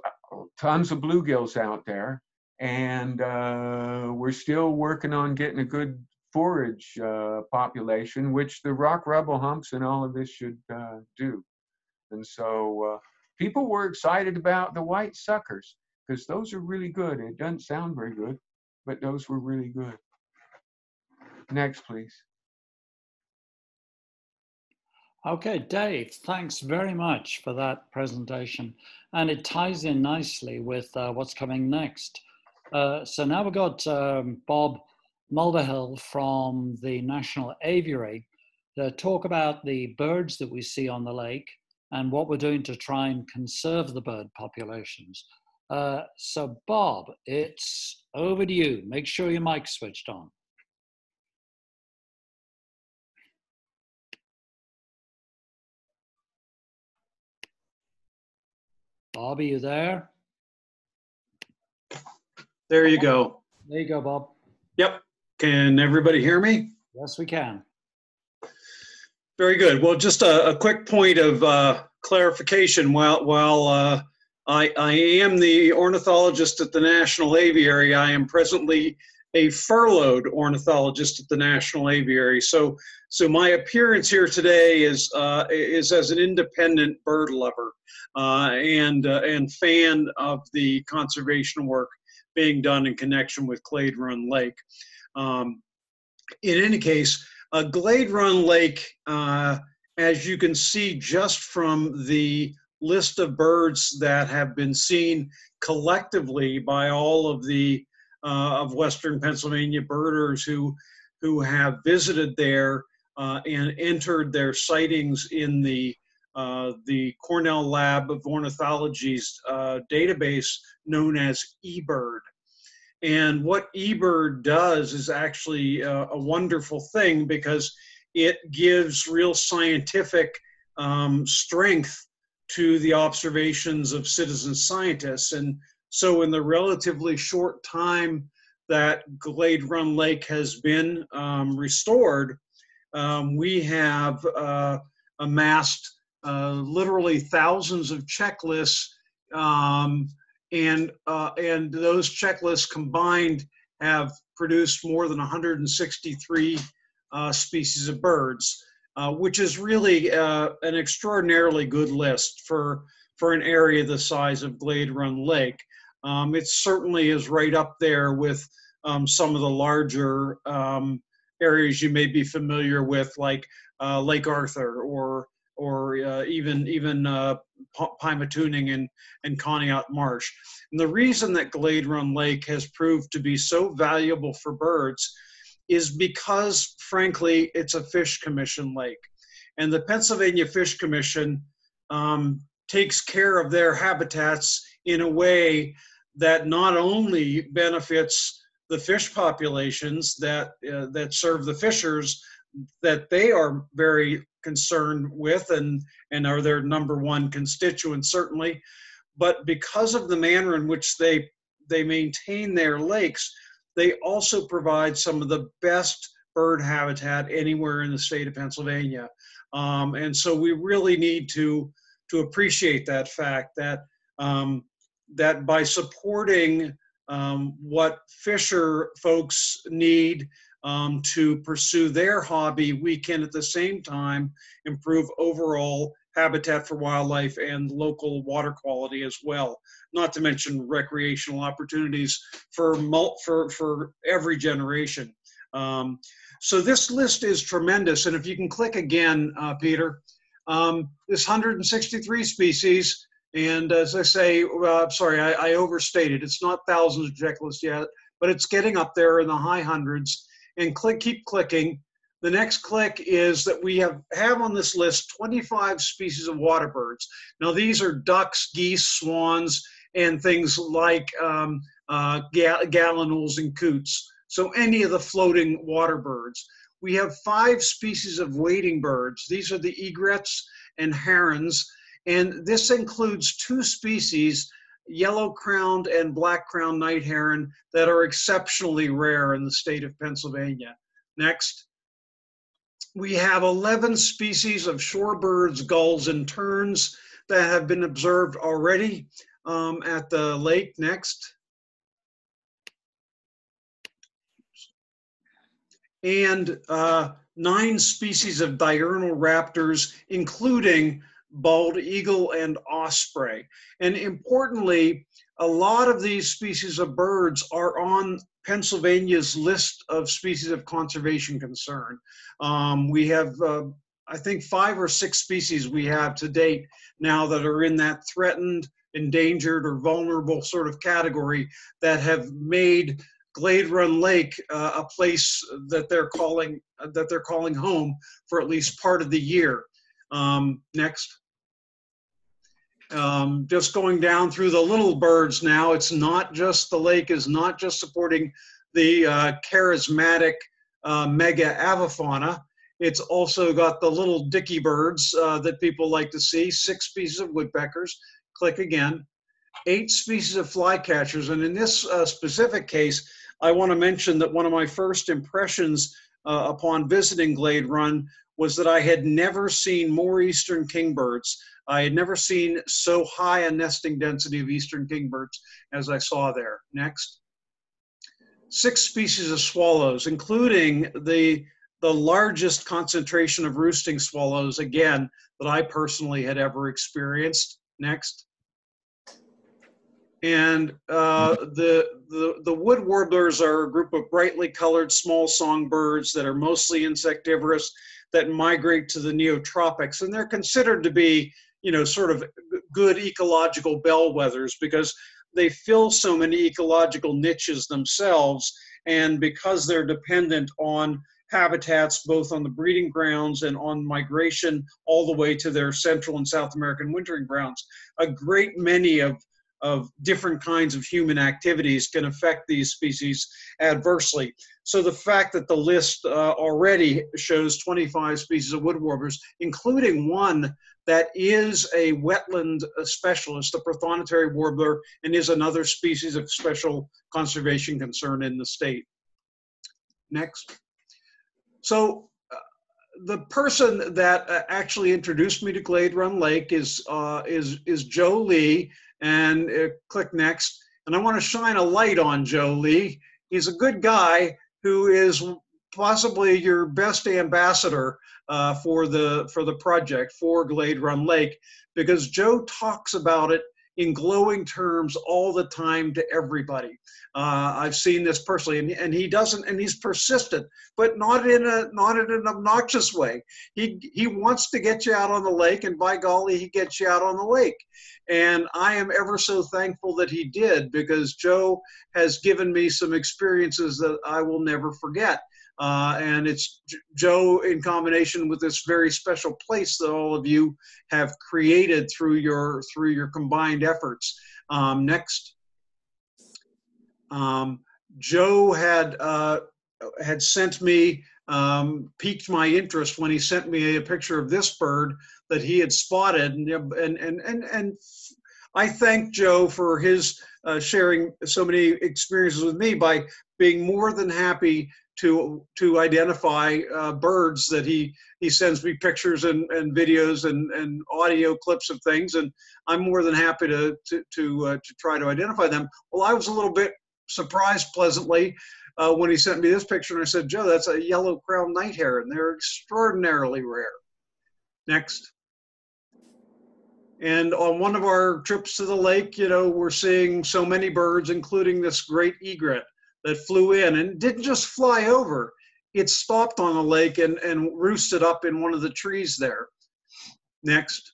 tons of bluegills out there, and uh, we're still working on getting a good forage uh, population, which the rock rubble humps and all of this should uh, do. And so uh, people were excited about the white suckers because those are really good. It doesn't sound very good, but those were really good. Next, please. Okay, Dave, thanks very much for that presentation. And it ties in nicely with uh, what's coming next. Uh, so now we've got um, Bob Mulvihill from the National Aviary to talk about the birds that we see on the lake and what we're doing to try and conserve the bird populations. Uh, so, Bob, it's over to you. Make sure your mic's switched on. Bob, are you there? There you go. There you go, Bob. Yep. Can everybody hear me? Yes, we can. Very good. Well, just a, a quick point of uh, clarification. While while uh, I, I am the ornithologist at the National Aviary, I am presently a furloughed ornithologist at the National Aviary. So so my appearance here today is uh, is as an independent bird lover uh, and uh, and fan of the conservation work being done in connection with Glade Run Lake. Um, in any case, uh, Glade Run Lake, uh, as you can see just from the list of birds that have been seen collectively by all of the uh, of Western Pennsylvania birders who who have visited there uh, and entered their sightings in the uh, the Cornell Lab of Ornithology's uh, database known as eBird. And what eBird does is actually a, a wonderful thing because it gives real scientific um, strength to the observations of citizen scientists. And so, in the relatively short time that Glade Run Lake has been um, restored, um, we have uh, amassed uh, literally thousands of checklists um, and uh, and those checklists combined have produced more than 163 uh, species of birds, uh, which is really uh, an extraordinarily good list for for an area the size of Glade Run Lake. Um, it certainly is right up there with um, some of the larger um, areas you may be familiar with, like uh, Lake Arthur or or uh, even even uh, Pymatuning and and Conneaut Marsh. And the reason that Glade Run Lake has proved to be so valuable for birds is because, frankly, it's a fish commission lake, and the Pennsylvania Fish Commission um, takes care of their habitats in a way that not only benefits the fish populations that uh, that serve the fishers that they are very concerned with and, and are their number one constituent, certainly. But because of the manner in which they, they maintain their lakes, they also provide some of the best bird habitat anywhere in the state of Pennsylvania. Um, and so we really need to, to appreciate that fact that, um, that by supporting um, what fisher folks need um, to pursue their hobby, we can at the same time improve overall habitat for wildlife and local water quality as well. Not to mention recreational opportunities for for for every generation. Um, so this list is tremendous, and if you can click again, uh, Peter, um, this 163 species, and as I say, uh, sorry, I, I overstated. It's not thousands of checklists yet, but it's getting up there in the high hundreds and click, keep clicking. The next click is that we have, have on this list 25 species of water birds. Now these are ducks, geese, swans, and things like um, uh, gallinules and coots. So any of the floating water birds. We have five species of wading birds. These are the egrets and herons. And this includes two species yellow crowned and black crowned night heron that are exceptionally rare in the state of Pennsylvania. Next. We have 11 species of shorebirds, gulls, and terns that have been observed already um, at the lake. Next. And uh, nine species of diurnal raptors, including bald eagle, and osprey. And importantly, a lot of these species of birds are on Pennsylvania's list of species of conservation concern. Um, we have, uh, I think, five or six species we have to date now that are in that threatened, endangered, or vulnerable sort of category that have made Glade Run Lake uh, a place that they're calling that they're calling home for at least part of the year. Um, next. Um, just going down through the little birds now, it's not just, the lake is not just supporting the uh, charismatic uh, mega avifauna. It's also got the little dicky birds uh, that people like to see, six species of woodpeckers, click again, eight species of flycatchers. And in this uh, specific case, I want to mention that one of my first impressions uh, upon visiting Glade Run was that I had never seen more eastern kingbirds. I had never seen so high a nesting density of eastern kingbirds as I saw there. Next. Six species of swallows, including the, the largest concentration of roosting swallows, again, that I personally had ever experienced. Next. And uh, the, the, the wood warblers are a group of brightly colored small songbirds that are mostly insectivorous that migrate to the neotropics. And they're considered to be, you know, sort of good ecological bellwethers because they fill so many ecological niches themselves. And because they're dependent on habitats, both on the breeding grounds and on migration all the way to their Central and South American wintering grounds, a great many of of different kinds of human activities can affect these species adversely. So the fact that the list uh, already shows 25 species of wood warblers, including one that is a wetland specialist, a prothonotary warbler, and is another species of special conservation concern in the state. Next. So uh, the person that uh, actually introduced me to Glade Run Lake is uh, is is Joe Lee, and uh, click next. And I want to shine a light on Joe Lee. He's a good guy who is possibly your best ambassador uh, for the for the project for Glade Run Lake because Joe talks about it in glowing terms all the time to everybody. Uh, I've seen this personally, and, and he doesn't, and he's persistent, but not in a not in an obnoxious way. He he wants to get you out on the lake, and by golly, he gets you out on the lake. And I am ever so thankful that he did because Joe has given me some experiences that I will never forget. Uh, and it's Joe in combination with this very special place that all of you have created through your through your combined efforts. Um, next, um, Joe had uh, had sent me um, piqued my interest when he sent me a picture of this bird that he had spotted, and and and and, and I thank Joe for his uh, sharing so many experiences with me by being more than happy to to identify uh, birds that he he sends me pictures and, and videos and, and audio clips of things and I'm more than happy to to to, uh, to try to identify them. Well, I was a little bit surprised pleasantly uh, when he sent me this picture and I said, Joe, that's a yellow crowned night heron. They're extraordinarily rare. Next. And on one of our trips to the lake, you know, we're seeing so many birds, including this great egret that flew in and didn't just fly over. It stopped on the lake and, and roosted up in one of the trees there. Next.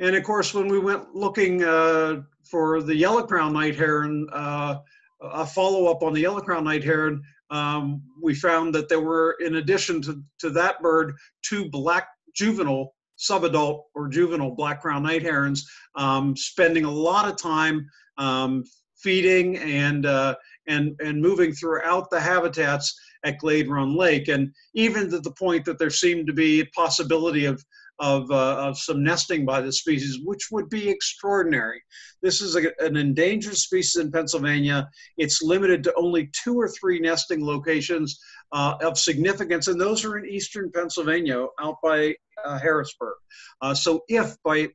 And of course, when we went looking uh, for the yellow crown night heron, uh, a follow up on the yellow crown night heron, um, we found that there were, in addition to, to that bird, two black juvenile, subadult or juvenile black crown night herons, um, spending a lot of time um, feeding and uh, and, and moving throughout the habitats at Glade Run Lake. And even to the point that there seemed to be a possibility of, of, uh, of some nesting by the species, which would be extraordinary. This is a, an endangered species in Pennsylvania. It's limited to only two or three nesting locations uh, of significance, and those are in eastern Pennsylvania, out by uh, Harrisburg. Uh, so if by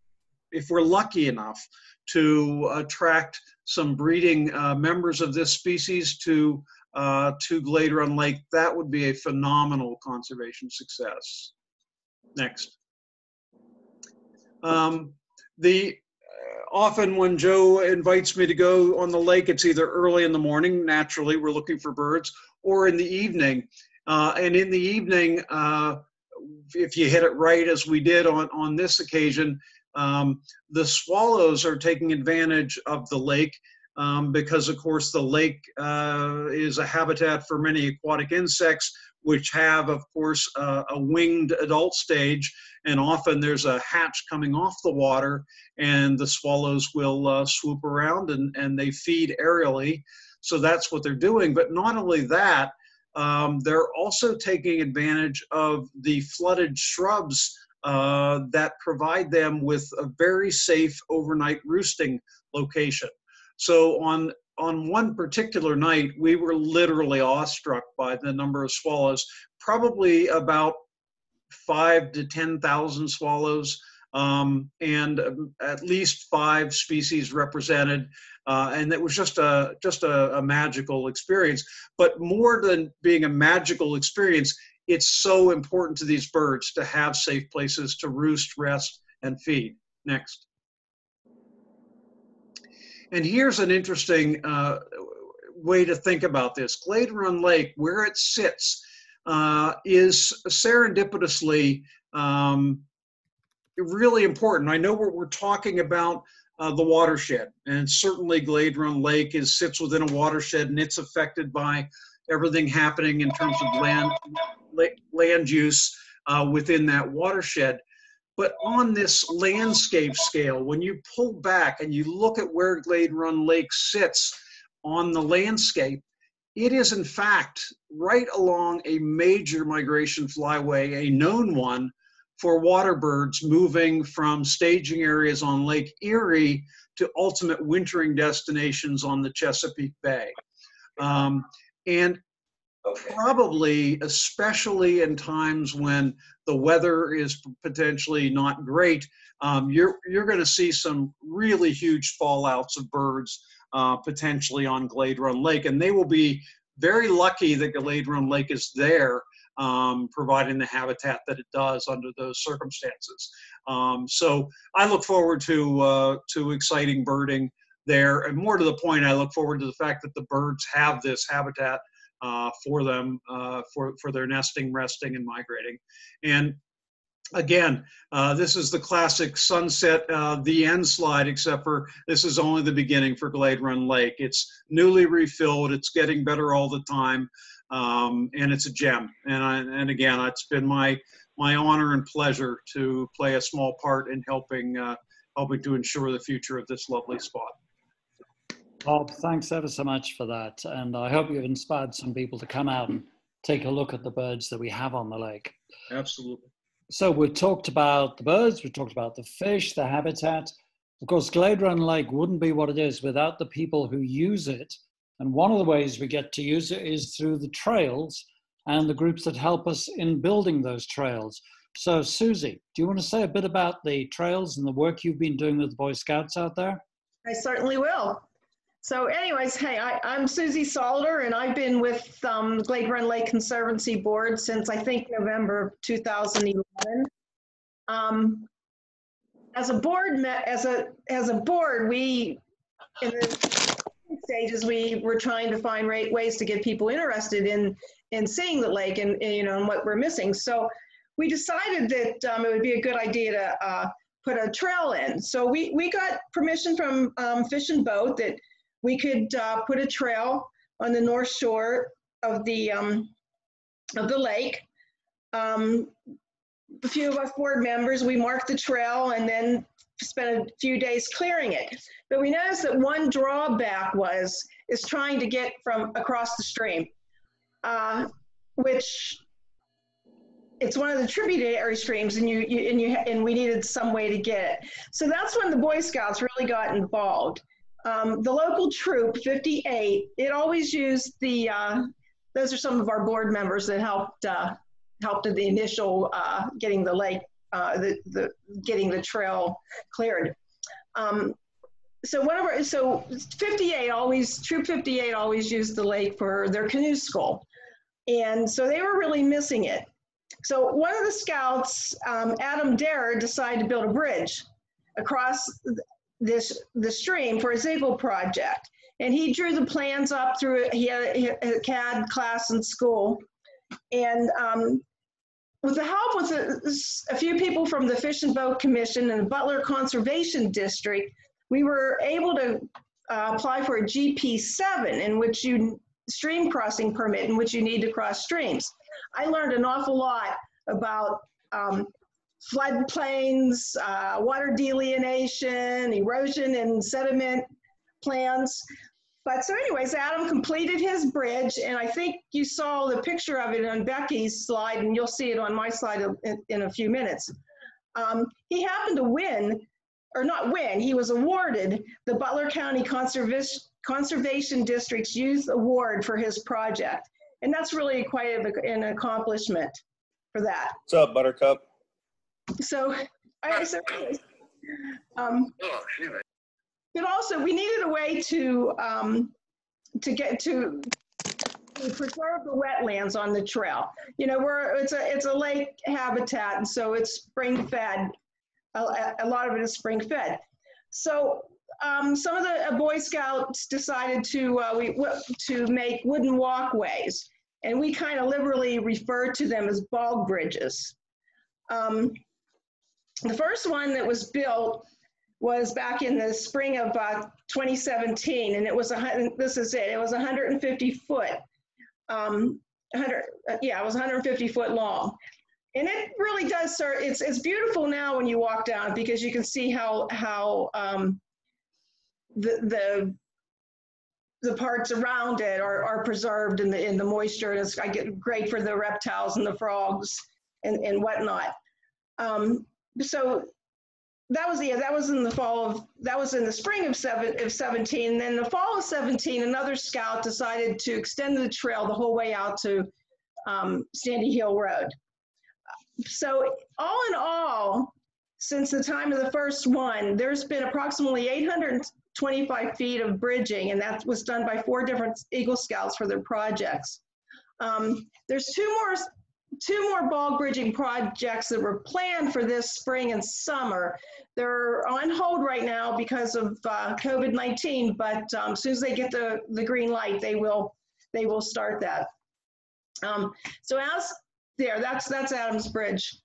if we're lucky enough to attract some breeding uh, members of this species to uh, to Glade Run Lake, that would be a phenomenal conservation success. Next. Um, the uh, often when Joe invites me to go on the lake, it's either early in the morning, naturally we're looking for birds, or in the evening. Uh, and in the evening, uh, if you hit it right as we did on, on this occasion, um, the swallows are taking advantage of the lake um, because, of course, the lake uh, is a habitat for many aquatic insects, which have, of course, a winged adult stage, and often there's a hatch coming off the water, and the swallows will uh, swoop around and, and they feed aerially. So that's what they're doing. But not only that, um, they're also taking advantage of the flooded shrubs uh, that provide them with a very safe overnight roosting location. So on on one particular night, we were literally awestruck by the number of swallows. Probably about five to ten thousand swallows, um, and at least five species represented. Uh, and it was just a just a, a magical experience. But more than being a magical experience, it's so important to these birds to have safe places to roost, rest, and feed. Next. And here's an interesting uh, way to think about this. Glade Run Lake, where it sits, uh, is serendipitously um, really important. I know we're, we're talking about uh, the watershed, and certainly Glade Run Lake is sits within a watershed, and it's affected by everything happening in terms of land land use uh, within that watershed. But on this landscape scale, when you pull back and you look at where Glade Run Lake sits on the landscape, it is in fact right along a major migration flyway, a known one for water birds moving from staging areas on Lake Erie to ultimate wintering destinations on the Chesapeake Bay. Um, and probably, especially in times when the weather is potentially not great, um, you're you're going to see some really huge fallouts of birds uh, potentially on Glade Run Lake, and they will be very lucky that Glade Run Lake is there, um, providing the habitat that it does under those circumstances. Um, so I look forward to uh, to exciting birding there, and more to the point, I look forward to the fact that the birds have this habitat uh, for them uh, for, for their nesting, resting, and migrating. And again, uh, this is the classic sunset, uh, the end slide, except for this is only the beginning for Glade Run Lake. It's newly refilled, it's getting better all the time, um, and it's a gem. And, I, and again, it's been my, my honor and pleasure to play a small part in helping, uh, helping to ensure the future of this lovely spot. Bob, thanks ever so much for that. And I hope you've inspired some people to come out and take a look at the birds that we have on the lake. Absolutely. So we've talked about the birds, we've talked about the fish, the habitat. Of course, Glade Run Lake wouldn't be what it is without the people who use it. And one of the ways we get to use it is through the trails and the groups that help us in building those trails. So, Susie, do you want to say a bit about the trails and the work you've been doing with the Boy Scouts out there? I certainly will. So anyways, hey, I, am Susie Salter and I've been with um, Glade Run Lake Conservancy Board since I think November 2011. Um, as a board, as a as a board, we in the stages we were trying to find ways to get people interested in in seeing the lake and, and you know and what we're missing. So we decided that um, it would be a good idea to uh, put a trail in. So we we got permission from um, Fish and Boat that we could uh, put a trail on the north shore of the um, of the lake. Um, a few of us board members, we marked the trail and then spent a few days clearing it. But we noticed that one drawback was is trying to get from across the stream, uh, which it's one of the tributary streams, and you, you and you and we needed some way to get it. So that's when the Boy Scouts really got involved. Um, the local troop, 58, it always used the, uh, those are some of our board members that helped, uh, helped in the initial uh, getting the lake, uh, the, the, getting the trail cleared. Um, so whatever, so 58 always, Troop 58 always used the lake for their canoe school. And so they were really missing it. So one of the scouts, um, Adam Dare, decided to build a bridge across this the stream for his Eagle project. And he drew the plans up through he had a CAD class in school. And um, with the help with a, a, few people from the Fish and Boat Commission and the Butler Conservation District, we were able to uh, apply for a GP7 in which you stream crossing permit in which you need to cross streams. I learned an awful lot about um, floodplains, uh, water delineation, erosion and sediment plans. But so anyways, Adam completed his bridge and I think you saw the picture of it on Becky's slide and you'll see it on my slide in, in a few minutes. Um, he happened to win, or not win, he was awarded the Butler County Conservation, Conservation District's Youth Award for his project. And that's really quite an accomplishment for that. What's up, Buttercup? So, I, so um, but also we needed a way to um, to get to, to preserve the wetlands on the trail. You know, we're it's a it's a lake habitat, and so it's spring fed. A, a lot of it is spring fed. So um, some of the uh, Boy Scouts decided to uh, we to make wooden walkways, and we kind of liberally refer to them as bog bridges. Um, the first one that was built was back in the spring of uh, 2017, and it was a this is it. It was 150 foot, um, 100 uh, yeah, it was 150 foot long, and it really does sir. It's it's beautiful now when you walk down because you can see how how um, the the the parts around it are, are preserved in the in the moisture, and it's I get great for the reptiles and the frogs and and whatnot. Um, so that was yeah that was in the fall of that was in the spring of seven of 17 and then the fall of 17 another scout decided to extend the trail the whole way out to um, sandy hill road. So all in all since the time of the first one there's been approximately 825 feet of bridging and that was done by four different eagle scouts for their projects. Um, there's two more two more bog bridging projects that were planned for this spring and summer. They're on hold right now because of uh, COVID-19, but um, as soon as they get the, the green light, they will they will start that. Um, so as there, that's that's Adams Bridge.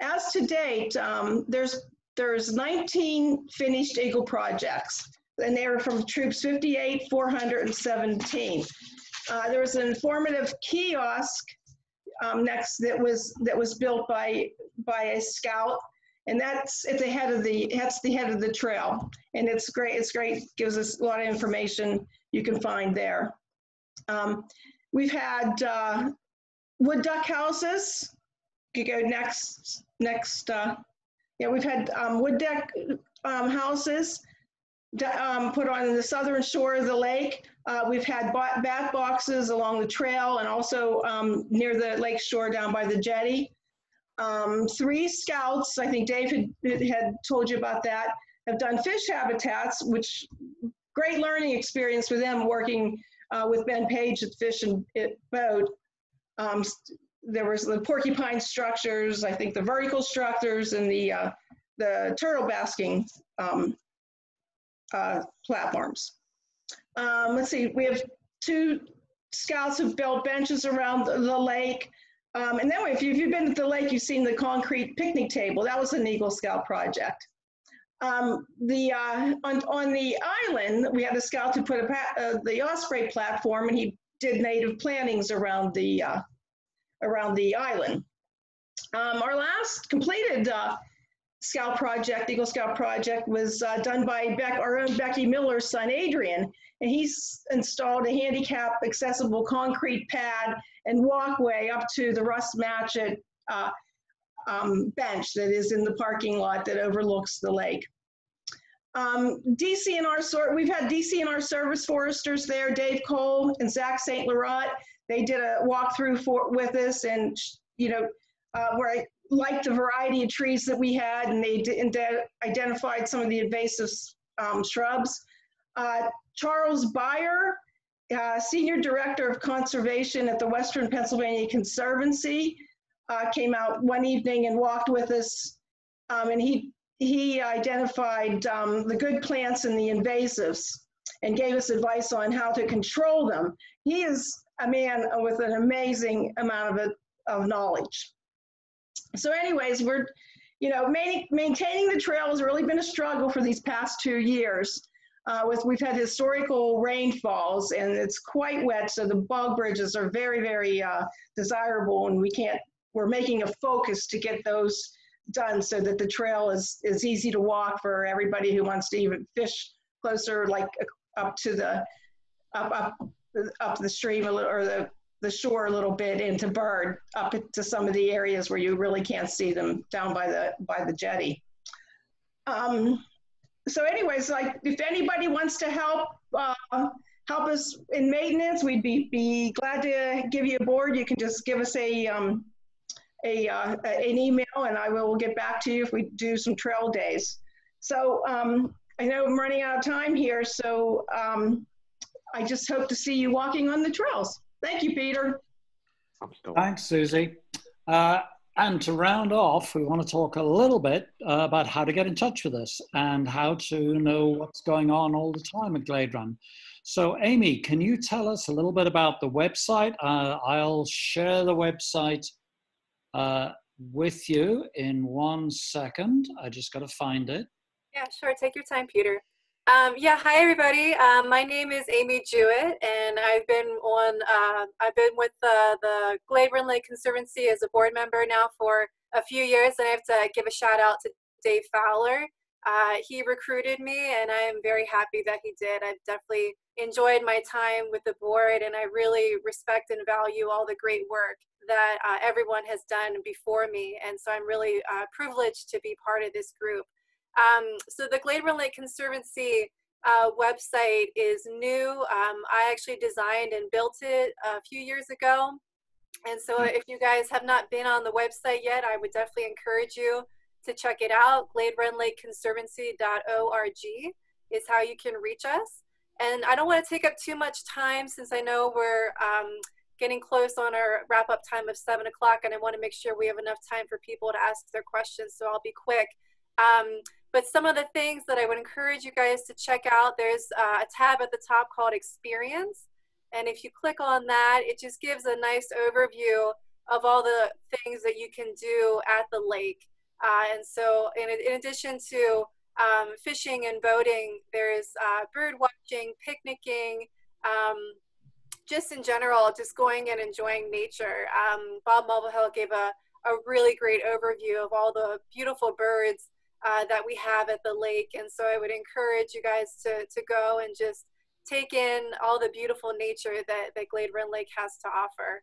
As to date, um, there's there's 19 finished Eagle projects, and they were from troops 58, 417. Uh, there was an informative kiosk um, next that was that was built by by a scout. And that's at the head of the that's the head of the trail. And it's great it's great gives us a lot of information you can find there. Um, we've had uh, wood duck houses. You go next next uh, yeah we've had um, wood deck um, houses um, put on the southern shore of the lake. Uh, we've had bat boxes along the trail and also um, near the lake shore down by the jetty. Um, three scouts, I think Dave had, had told you about that, have done fish habitats, which great learning experience for them working uh, with Ben Page at Fish and Boat. Um, there was the porcupine structures, I think the vertical structures and the, uh, the turtle basking um, uh, platforms. Um, let's see, we have two scouts who've built benches around the, the lake. Um, and then if, you, have been at the lake, you've seen the concrete picnic table. That was an Eagle Scout project. Um, the, uh, on, on the island, we had a scout who put a, uh, the osprey platform and he did native plantings around the, uh, around the island. Um, our last completed uh, Scout project, Eagle Scout project, was uh, done by Beck, our own Becky Miller's son, Adrian. And he's installed a handicap accessible concrete pad and walkway up to the Russ Matchett uh, um, bench that is in the parking lot that overlooks the lake. Um, DCNR sort, we've had DCNR service foresters there, Dave Cole and Zach St. Laurent. They did a walkthrough for with us and, you know, uh, where I liked the variety of trees that we had, and they identified some of the invasive um, shrubs. Uh, Charles Bier, uh, Senior Director of Conservation at the Western Pennsylvania Conservancy, uh, came out one evening and walked with us, um, and he he identified um, the good plants and the invasives and gave us advice on how to control them. He is a man with an amazing amount of, of knowledge so anyways, we're, you know, maintaining the trail has really been a struggle for these past two years. uh, with we've had historical rainfalls and it's quite wet, so the bog bridges are very, very uh, desirable, and we can't. We're making a focus to get those done so that the trail is is easy to walk for everybody who wants to even fish closer, like up to the up up up the stream a little or the the shore a little bit into Bird up to some of the areas where you really can't see them down by the by the jetty. Um, so anyways, like if anybody wants to help uh, help us in maintenance, we'd be be glad to give you a board. You can just give us a um, a uh, an email, and I will get back to you if we do some trail days. So um, I know I'm running out of time here, so um, I just hope to see you walking on the trails. Thank you, Peter. Thanks, Susie. Uh, and to round off, we want to talk a little bit uh, about how to get in touch with us and how to know what's going on all the time at Glade Run. So, Amy, can you tell us a little bit about the website? Uh, I'll share the website uh, with you in one second. I just got to find it. Yeah, sure. Take your time, Peter. Um, yeah, hi everybody. Um, my name is Amy Jewett, and I've been on. Uh, I've been with the the Glade Run Lake Conservancy as a board member now for a few years, and I have to give a shout out to Dave Fowler. Uh, he recruited me, and I am very happy that he did. I've definitely enjoyed my time with the board, and I really respect and value all the great work that uh, everyone has done before me, and so I'm really uh, privileged to be part of this group. Um, so the Glade Run Lake Conservancy uh, website is new. Um, I actually designed and built it a few years ago. And so if you guys have not been on the website yet, I would definitely encourage you to check it out. GladeRunLakeConservancy.org is how you can reach us. And I don't want to take up too much time since I know we're um, getting close on our wrap up time of seven o'clock and I want to make sure we have enough time for people to ask their questions. So I'll be quick. Um, but some of the things that I would encourage you guys to check out, there's uh, a tab at the top called Experience. And if you click on that, it just gives a nice overview of all the things that you can do at the lake. Uh, and so, in, in addition to um, fishing and boating, there's uh, bird watching, picnicking, um, just in general, just going and enjoying nature. Um, Bob Mulvihill gave a, a really great overview of all the beautiful birds uh, that we have at the lake. And so I would encourage you guys to, to go and just take in all the beautiful nature that, that Glade Run Lake has to offer.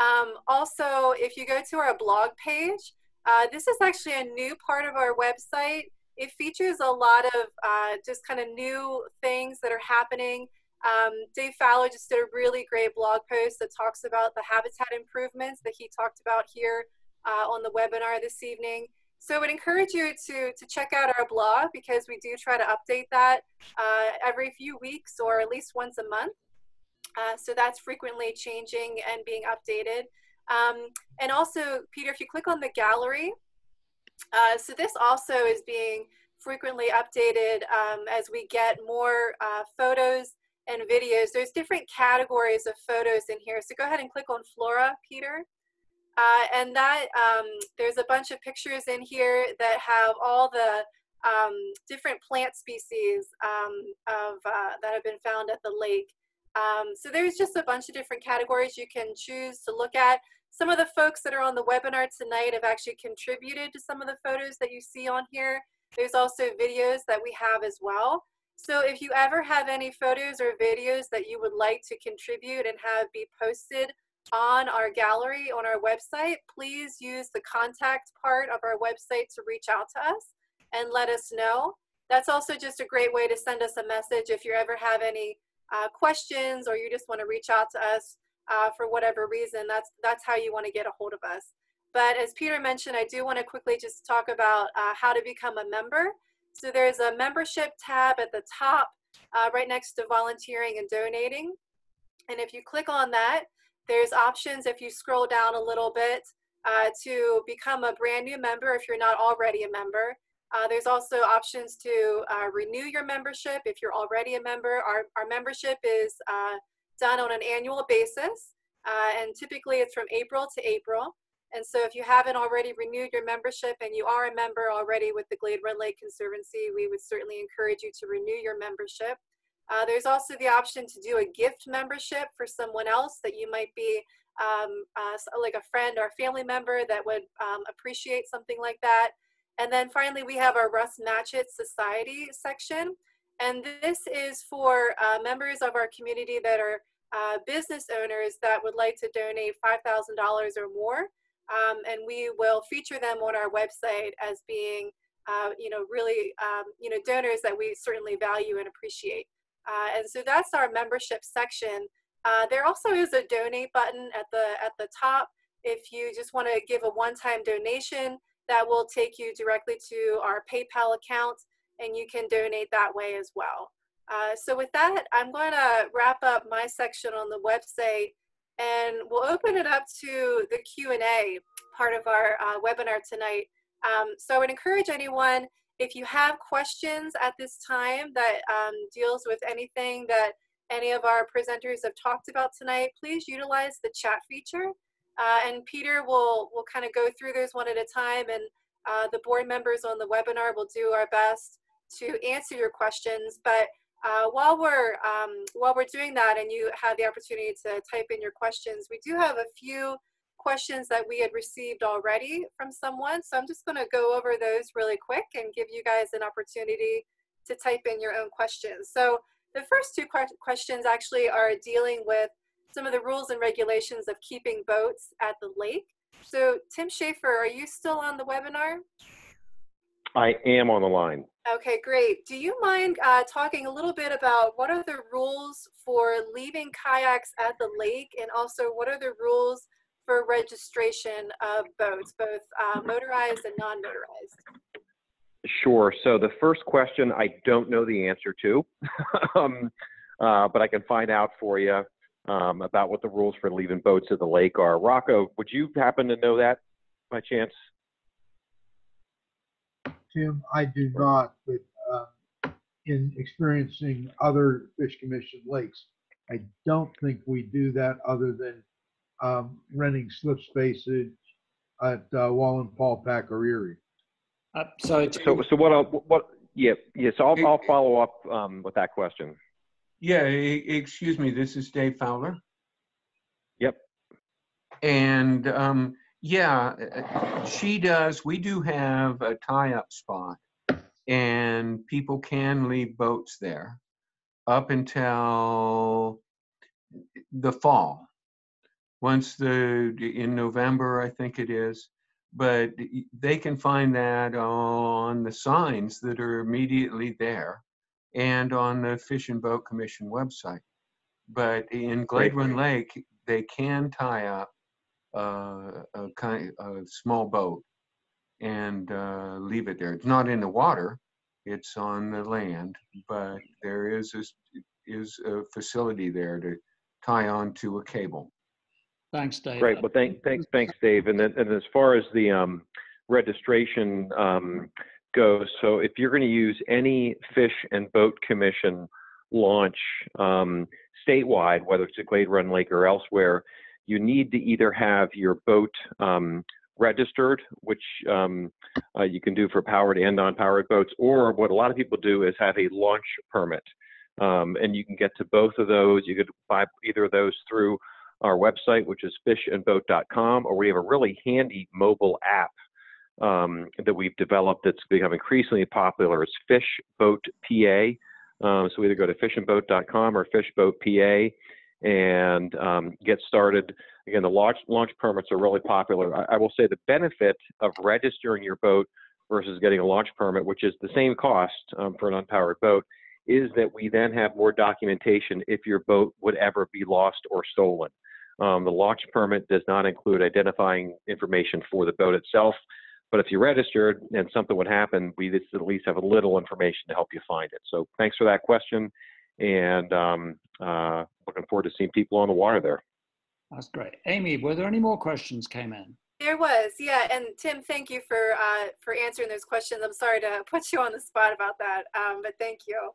Um, also, if you go to our blog page, uh, this is actually a new part of our website. It features a lot of uh, just kind of new things that are happening. Um, Dave Fowler just did a really great blog post that talks about the habitat improvements that he talked about here uh, on the webinar this evening. So I would encourage you to, to check out our blog because we do try to update that uh, every few weeks or at least once a month. Uh, so that's frequently changing and being updated. Um, and also, Peter, if you click on the gallery, uh, so this also is being frequently updated um, as we get more uh, photos and videos. There's different categories of photos in here. So go ahead and click on Flora, Peter. Uh, and that um, there's a bunch of pictures in here that have all the um, different plant species um, of, uh, that have been found at the lake. Um, so there's just a bunch of different categories you can choose to look at. Some of the folks that are on the webinar tonight have actually contributed to some of the photos that you see on here. There's also videos that we have as well. So if you ever have any photos or videos that you would like to contribute and have be posted on our gallery on our website, please use the contact part of our website to reach out to us and let us know. That's also just a great way to send us a message if you ever have any uh, questions or you just want to reach out to us uh, for whatever reason. That's that's how you want to get a hold of us. But as Peter mentioned, I do want to quickly just talk about uh, how to become a member. So there's a membership tab at the top, uh, right next to volunteering and donating. And if you click on that, there's options if you scroll down a little bit uh, to become a brand new member if you're not already a member. Uh, there's also options to uh, renew your membership if you're already a member. Our, our membership is uh, done on an annual basis, uh, and typically it's from April to April. And so if you haven't already renewed your membership and you are a member already with the Glade Run Lake Conservancy, we would certainly encourage you to renew your membership. Uh, there's also the option to do a gift membership for someone else that you might be um, uh, like a friend or family member that would um, appreciate something like that. And then finally, we have our Russ Matchett Society section. And this is for uh, members of our community that are uh, business owners that would like to donate $5,000 or more. Um, and we will feature them on our website as being, uh, you know, really, um, you know, donors that we certainly value and appreciate. Uh, and so that's our membership section. Uh, there also is a donate button at the at the top. If you just want to give a one-time donation, that will take you directly to our PayPal account, and you can donate that way as well. Uh, so with that, I'm going to wrap up my section on the website, and we'll open it up to the Q&A part of our uh, webinar tonight. Um, so I would encourage anyone, if you have questions at this time that um, deals with anything that any of our presenters have talked about tonight, please utilize the chat feature. Uh, and Peter will, will kind of go through those one at a time and uh, the board members on the webinar will do our best to answer your questions. But uh, while we're um, while we're doing that and you have the opportunity to type in your questions, we do have a few questions that we had received already from someone. So I'm just going to go over those really quick and give you guys an opportunity to type in your own questions. So the first two questions actually are dealing with some of the rules and regulations of keeping boats at the lake. So Tim Schaeffer, are you still on the webinar? I am on the line. Okay, great. Do you mind uh, talking a little bit about what are the rules for leaving kayaks at the lake and also what are the rules for registration of boats, both uh, motorized and non-motorized? Sure. So the first question I don't know the answer to, um, uh, but I can find out for you um, about what the rules for leaving boats at the lake are. Rocco, would you happen to know that by chance? Tim, I do not, but uh, in experiencing other Fish Commission lakes, I don't think we do that other than um, renting slip spaces at uh, Wallenpaupack Pack or Erie. Uh, so, so, so what? I'll, what? Yeah, yeah. So I'll, I'll follow up um, with that question. Yeah. Excuse me. This is Dave Fowler. Yep. And um, yeah, uh, she does. We do have a tie-up spot, and people can leave boats there up until the fall. Once the in November, I think it is, but they can find that on the signs that are immediately there and on the Fish and Boat Commission website. But in Glade Run Lake, they can tie up uh, a kind a small boat and uh, leave it there. It's not in the water; it's on the land, but there is a, is a facility there to tie onto a cable. Thanks, Dave. Great. Well, thank, thanks, thanks, Dave. And then, and as far as the um, registration um, goes, so if you're going to use any fish and boat commission launch um, statewide, whether it's at Glade Run Lake or elsewhere, you need to either have your boat um, registered, which um, uh, you can do for powered and non-powered boats, or what a lot of people do is have a launch permit. Um, and you can get to both of those. You could buy either of those through our website, which is fishandboat.com, or we have a really handy mobile app um, that we've developed that's become increasingly popular. It's Fish Boat PA. Um, so either go to fishandboat.com or Fishboat PA and um, get started. Again, the launch, launch permits are really popular. I, I, will say the benefit of registering your boat versus getting a launch permit, which is the same cost um, for an unpowered boat, is that we then have more documentation if your boat would ever be lost or stolen. Um, the launch permit does not include identifying information for the boat itself, but if you registered and something would happen, we at least have a little information to help you find it. So thanks for that question, and um, uh, looking forward to seeing people on the water there. That's great. Amy, were there any more questions came in? There was, yeah. And Tim, thank you for uh, for answering those questions. I'm sorry to put you on the spot about that, um, but thank you.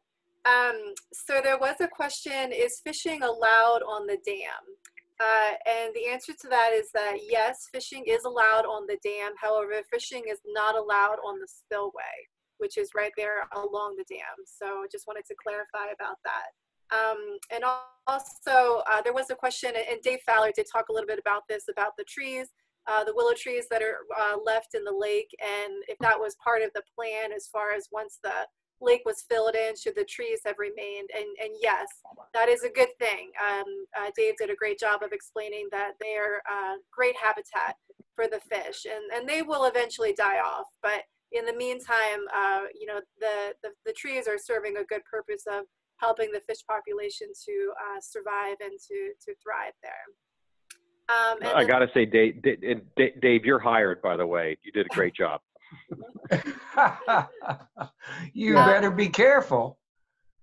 Um, so there was a question: Is fishing allowed on the dam? Uh, and the answer to that is that yes, fishing is allowed on the dam. However, fishing is not allowed on the spillway, which is right there along the dam. So I just wanted to clarify about that. Um, and also, uh, there was a question, and Dave Fowler did talk a little bit about this, about the trees, uh, the willow trees that are uh, left in the lake, and if that was part of the plan as far as once the lake was filled in, should the trees have remained? And, and yes, that is a good thing. Um, uh, Dave did a great job of explaining that they are uh, great habitat for the fish, and, and they will eventually die off. But in the meantime, uh, you know, the, the, the trees are serving a good purpose of helping the fish population to uh, survive and to, to thrive there. Um, and I got to say, Dave, Dave, Dave, you're hired, by the way. You did a great job. you Um, better be careful.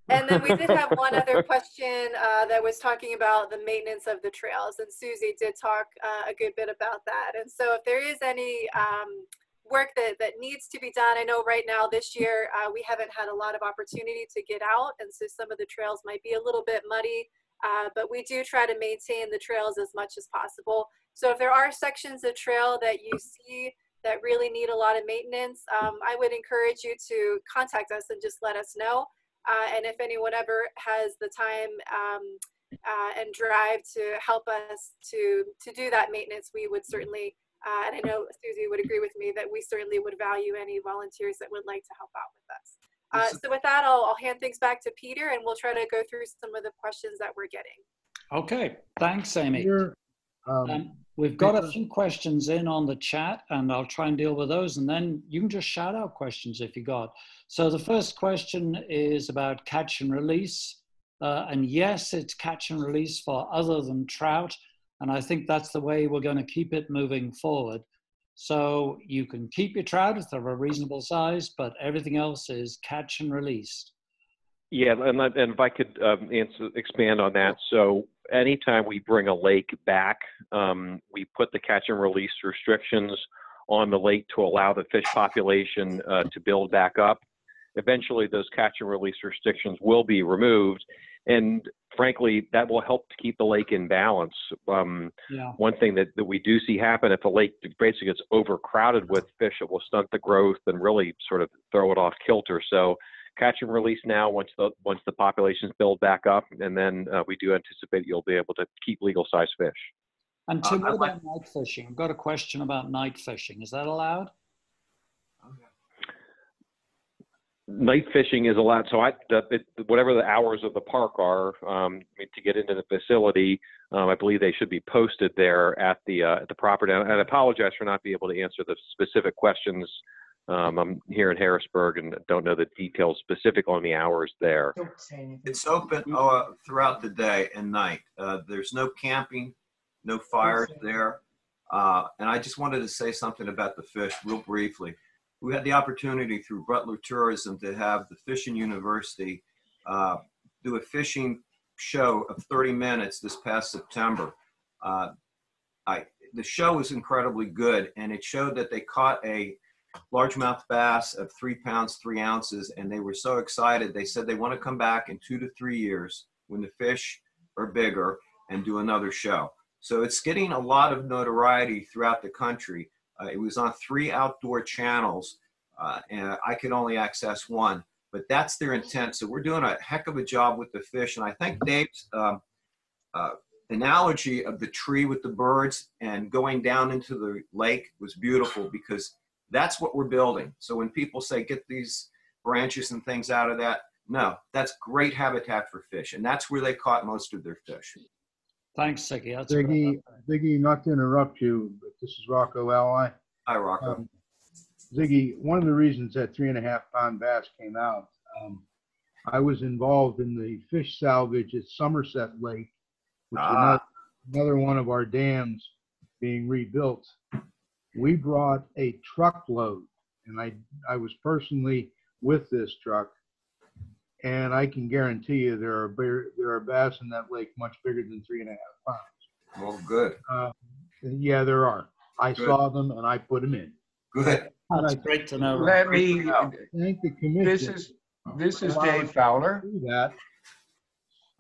And then we did have one other question uh, that was talking about the maintenance of the trails, and Susie did talk uh, a good bit about that. And so, if there is any um, work that, that needs to be done, I know right now this year uh, we haven't had a lot of opportunity to get out, and so some of the trails might be a little bit muddy, uh, but we do try to maintain the trails as much as possible. So, if there are sections of trail that you see that really need a lot of maintenance, um, I would encourage you to contact us and just let us know. Uh, and if anyone ever has the time um, uh, and drive to help us to to do that maintenance, we would certainly. Uh, and I know Susie would agree with me that we certainly would value any volunteers that would like to help out with us. Uh, so with that, I'll, I'll hand things back to Peter, and we'll try to go through some of the questions that we're getting. Okay, thanks, Amy. Here, um, Um, we've got a few questions in on the chat, and I'll try and deal with those, and then you can just shout out questions if you got. So the first question is about catch and release, uh, and yes, it's catch and release for other than trout, and I think that's the way we're going to keep it moving forward. So you can keep your trout if they're a reasonable size, but everything else is catch and release. Yeah, and, and if I could um, answer, expand on that. So anytime we bring a lake back, um, we put the catch and release restrictions on the lake to allow the fish population uh, to build back up. Eventually, those catch and release restrictions will be removed, and frankly, that will help to keep the lake in balance. Um, Yeah. one thing that, that we do see happen if a lake basically gets overcrowded with fish, it will stunt the growth and really sort of throw it off kilter. So catch and release now once the once the populations build back up, and then uh, we do anticipate you'll be able to keep legal size fish. And Uh, Tim, I'd what like- about night fishing? I've got a question about night fishing. Is that allowed? Night fishing is allowed. So I, the, it, whatever the hours of the park are, um, I mean, to get into the facility, um, I believe they should be posted there at the uh, at the property. And I apologize for not being able to answer the specific questions. Um, I'm here in Harrisburg and don't know the details specific on the hours there. It's open uh, throughout the day and night. Uh, There's no camping, no fires there. Uh, And I just wanted to say something about the fish real briefly. We had the opportunity through Butler Tourism to have the Fishing University uh, do a fishing show of 30 minutes this past September. Uh, I, the show was incredibly good and it showed that they caught a largemouth bass of three pounds, three ounces, and they were so excited. They said they want to come back in two to three years when the fish are bigger and do another show. So it's getting a lot of notoriety throughout the country. Uh, it was on three outdoor channels, uh, and I could only access one, but that's their intent. So we're doing a heck of a job with the fish, and I think Dave's um, uh, analogy of the tree with the birds and going down into the lake was beautiful because that's what we're building. So when people say get these branches and things out of that, no, that's great habitat for fish, and that's where they caught most of their fish. Thanks, Ziggy. That's a- Ziggy, Ziggy, not to interrupt you, but this is Rocco Ali. Hi, Rocco. Um, Ziggy, one of the reasons that three and a half pound bass came out, um, I was involved in the fish salvage at Somerset Lake, which is Ah. another, another one of our dams being rebuilt. We brought a truckload, and I, I was personally with this truck. And I can guarantee you there are, bigger- there are bass in that lake much bigger than three and a half pounds. well, good, Uh, yeah, there are. I Good. saw them and I put them in. good. That's great to know. Let me, Thank the commission. this is, this is Dave Fowler. That.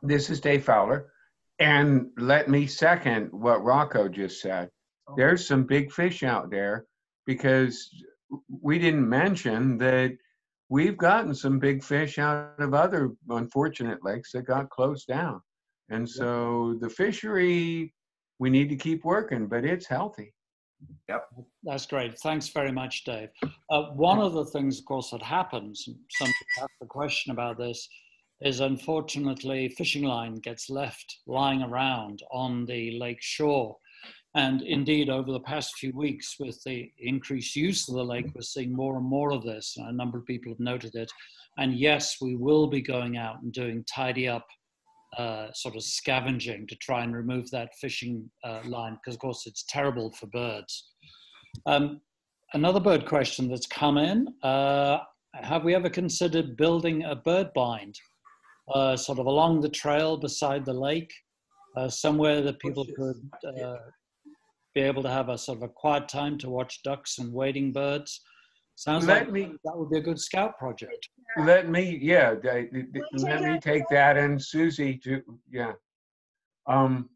This is Dave Fowler. And let me second what Rocco just said. There's some big fish out there because we didn't mention that we've gotten some big fish out of other unfortunate lakes that got closed down. And so the fishery, we need to keep working, but it's healthy. Yep. That's great. Thanks very much, Dave. Uh, one of the things, of course, that happens, and some people ask the question about this, is unfortunately fishing line gets left lying around on the lake shore. And indeed, over the past few weeks, with the increased use of the lake, we're seeing more and more of this. A number of people have noted it. And yes, we will be going out and doing tidy up uh, sort of scavenging to try and remove that fishing uh, line because, of course, it's terrible for birds. Um, another bird question that's come in uh, Have we ever considered building a bird bind uh, sort of along the trail beside the lake, uh, somewhere that people could uh, be able to have a sort of a quiet time to watch ducks and wading birds? Sounds Let like me- that would be a good scout project. Let me, yeah, let me take that and Susie to, yeah. Um,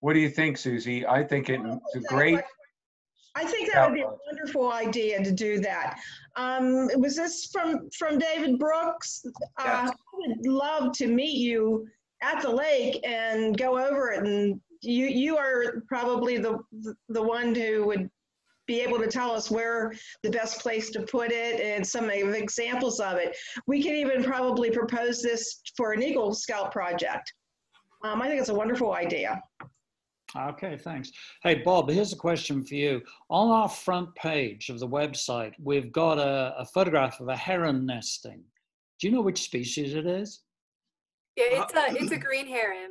what do you think, Susie? I think it's a great, I think that would be a wonderful idea to do that. Um, was this from, from David Brooks? Uh, Yes. I would love to meet you at the lake and go over it and you, you are probably the, the one who would be able to tell us where the best place to put it and some of examples of it. We can even probably propose this for an Eagle Scout project. Um, I think it's a wonderful idea. Okay, thanks. Hey, Bob, here's a question for you. On our front page of the website, we've got a, a photograph of a heron nesting. Do you know which species it is? Yeah, it's a it's a green heron.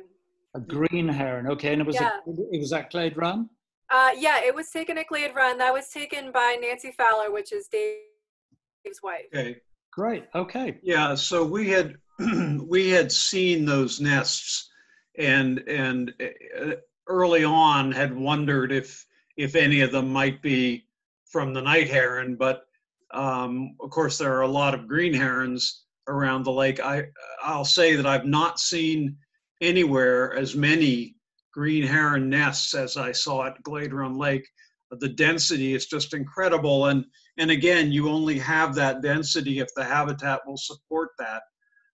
A green heron. Okay, and it was Yeah. a, it was at Glade Run. Uh, yeah, it was taken at Glade Run. That was taken by Nancy Fowler, which is Dave's wife. Okay. Great. Okay. Yeah, so we had, we had seen those nests and, and uh, early on had wondered if, if any of them might be from the night heron, but um, of course, there are a lot of green herons around the lake. I, I'll say that I've not seen anywhere as many green heron nests as I saw at Glade Run Lake. The density is just incredible. And, and again, you only have that density if the habitat will support that.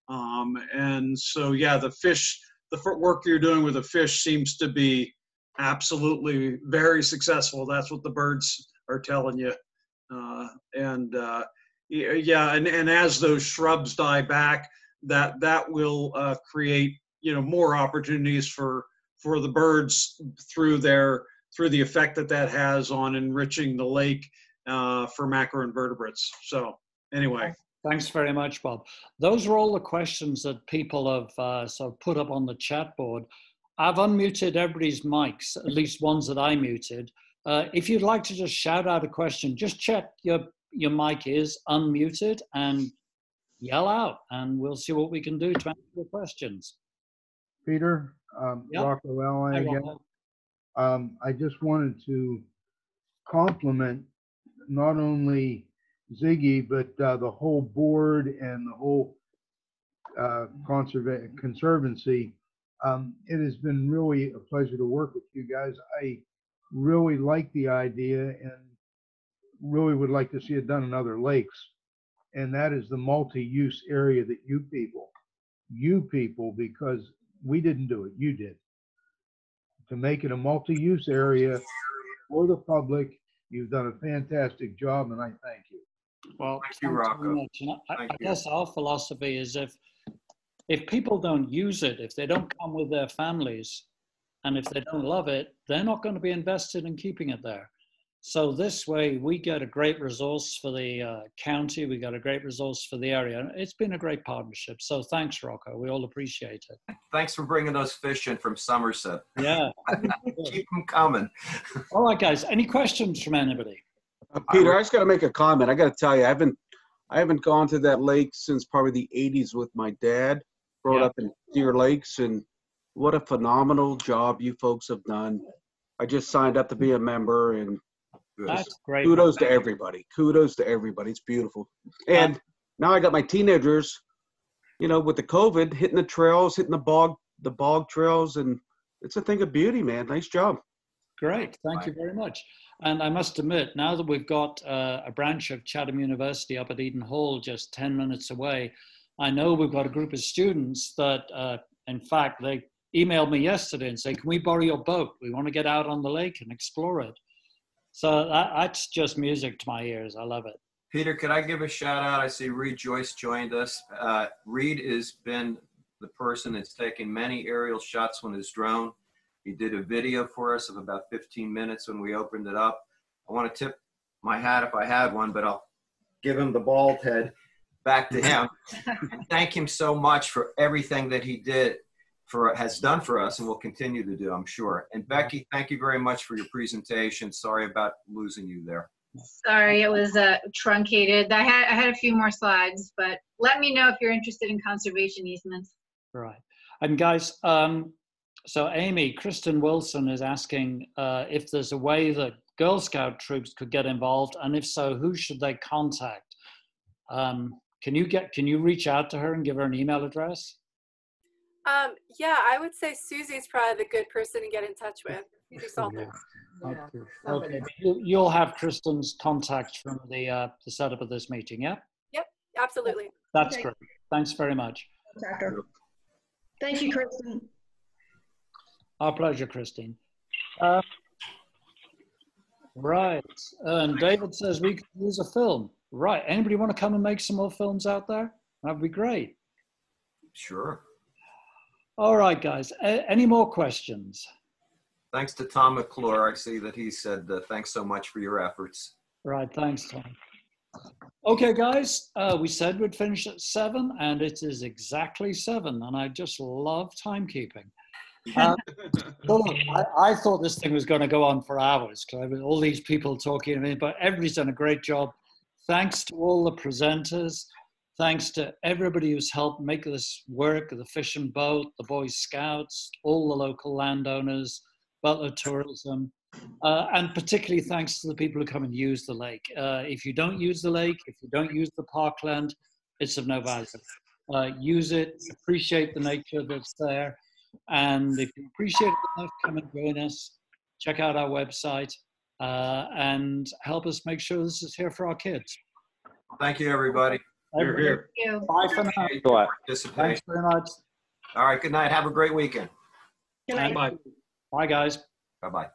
Um, and so, yeah, the fish, the work you're doing with the fish seems to be absolutely very successful. That's what the birds are telling you. Uh, and uh, yeah, and, and as those shrubs die back, that that will uh, create you know more opportunities for for the birds through their through the effect that that has on enriching the lake uh, for macroinvertebrates. So anyway, Thanks very much, Bob. Those are all the questions that people have uh, sort of put up on the chat board. I've unmuted everybody's mics, at least ones that I muted. Uh, if you'd like to just shout out a question, just check your, your mic is unmuted and yell out, and we'll see what we can do to answer your questions. Peter, um, Yep. Rocco Ali Hi, again. Um, I just wanted to compliment not only Ziggy, but uh, the whole board and the whole uh, conserva- conservancy. Um, it has been really a pleasure to work with you guys. I really like the idea and really would like to see it done in other lakes. And that is the multi-use area that you people, you people, because we didn't do it, you did. To make it a multi-use area for the public, you've done a fantastic job and I thank you. Well, Thank you, thanks very Rocco. much. And I, Thank I you. guess our philosophy is if if people don't use it, if they don't come with their families, and if they don't love it, they're not going to be invested in keeping it there. So this way, we get a great resource for the uh, county. We got a great resource for the area. It's been a great partnership. So thanks, Rocco. We all appreciate it. Thanks for bringing those fish in from Somerset. Yeah. Keep them coming. all right, guys. Any questions from anybody? Uh, Peter, I just got to make a comment. I got to tell you, I haven't, I haven't gone to that lake since probably the '80s with my dad. Growing Yeah. up in Deer Lakes, and what a phenomenal job you folks have done. I just signed up to be a member, and Good. That's great. kudos to everybody. Kudos to everybody. It's beautiful. And now I got my teenagers, you know, with the COVID, hitting the trails, hitting the bog, the bog trails, and it's a thing of beauty, man. Nice job. Great, thank you very much. And I must admit, now that we've got uh, a branch of Chatham University up at Eden Hall, just 10 minutes away, I know we've got a group of students that, uh, in fact, they emailed me yesterday and say, "Can we borrow your boat? We want to get out on the lake and explore it." So that, that's just music to my ears. I love it. Peter, could I give a shout out? I see Reed Joyce joined us. Uh, Reed has been the person that's taken many aerial shots with his drone. He did a video for us of about 15 minutes when we opened it up. I want to tip my hat if I had one, but I'll give him the bald head back to him. Thank him so much for everything that he did for has done for us and will continue to do, I'm sure. And Becky, thank you very much for your presentation. Sorry about losing you there. Sorry, it was uh, truncated. I had, I had a few more slides, but let me know if you're interested in conservation easements. Right. And guys, um, so Amy, Kristen Wilson is asking uh, if there's a way that Girl Scout troops could get involved, and if so, who should they contact? Um, can you get? Can you reach out to her and give her an email address? Um, yeah, I would say Susie's probably the good person to get in touch with. Susie Salter. Okay. Okay. You, you'll have Kristen's contact from the uh, the setup of this meeting. Yeah. Yep, absolutely. That's Okay. great. Thanks very much. Doctor. Thank you, Kristen. Our pleasure, Christine. Uh, right. And David says we could use a film. Right. Anybody want to come and make some more films out there? That'd be great. Sure. All right, guys. A- any more questions? Thanks to Tom McClure. I see that he said, uh, thanks so much for your efforts. Right. Thanks, Tom. Okay, guys. Uh, we said we'd finish at seven, and it is exactly seven. And I just love timekeeping. Uh, look, I, I thought this thing was going to go on for hours because all these people talking to me, but everybody's done a great job. Thanks to all the presenters. Thanks to everybody who's helped make this work the Fish and Boat, the Boy Scouts, all the local landowners, Butler Tourism, uh, and particularly thanks to the people who come and use the lake. Uh, if you don't use the lake, if you don't use the parkland, it's of no value. Uh, use it, appreciate the nature that's there. And if you appreciate it enough, come and join us. Check out our website uh, and help us make sure this is here for our kids. Thank you, everybody. Here, here. You. Bye for now. Appreciate Go your on. Participation. Thanks very much. All right, good night. Have a great weekend. Good night. Bye. Bye, guys. Bye-bye.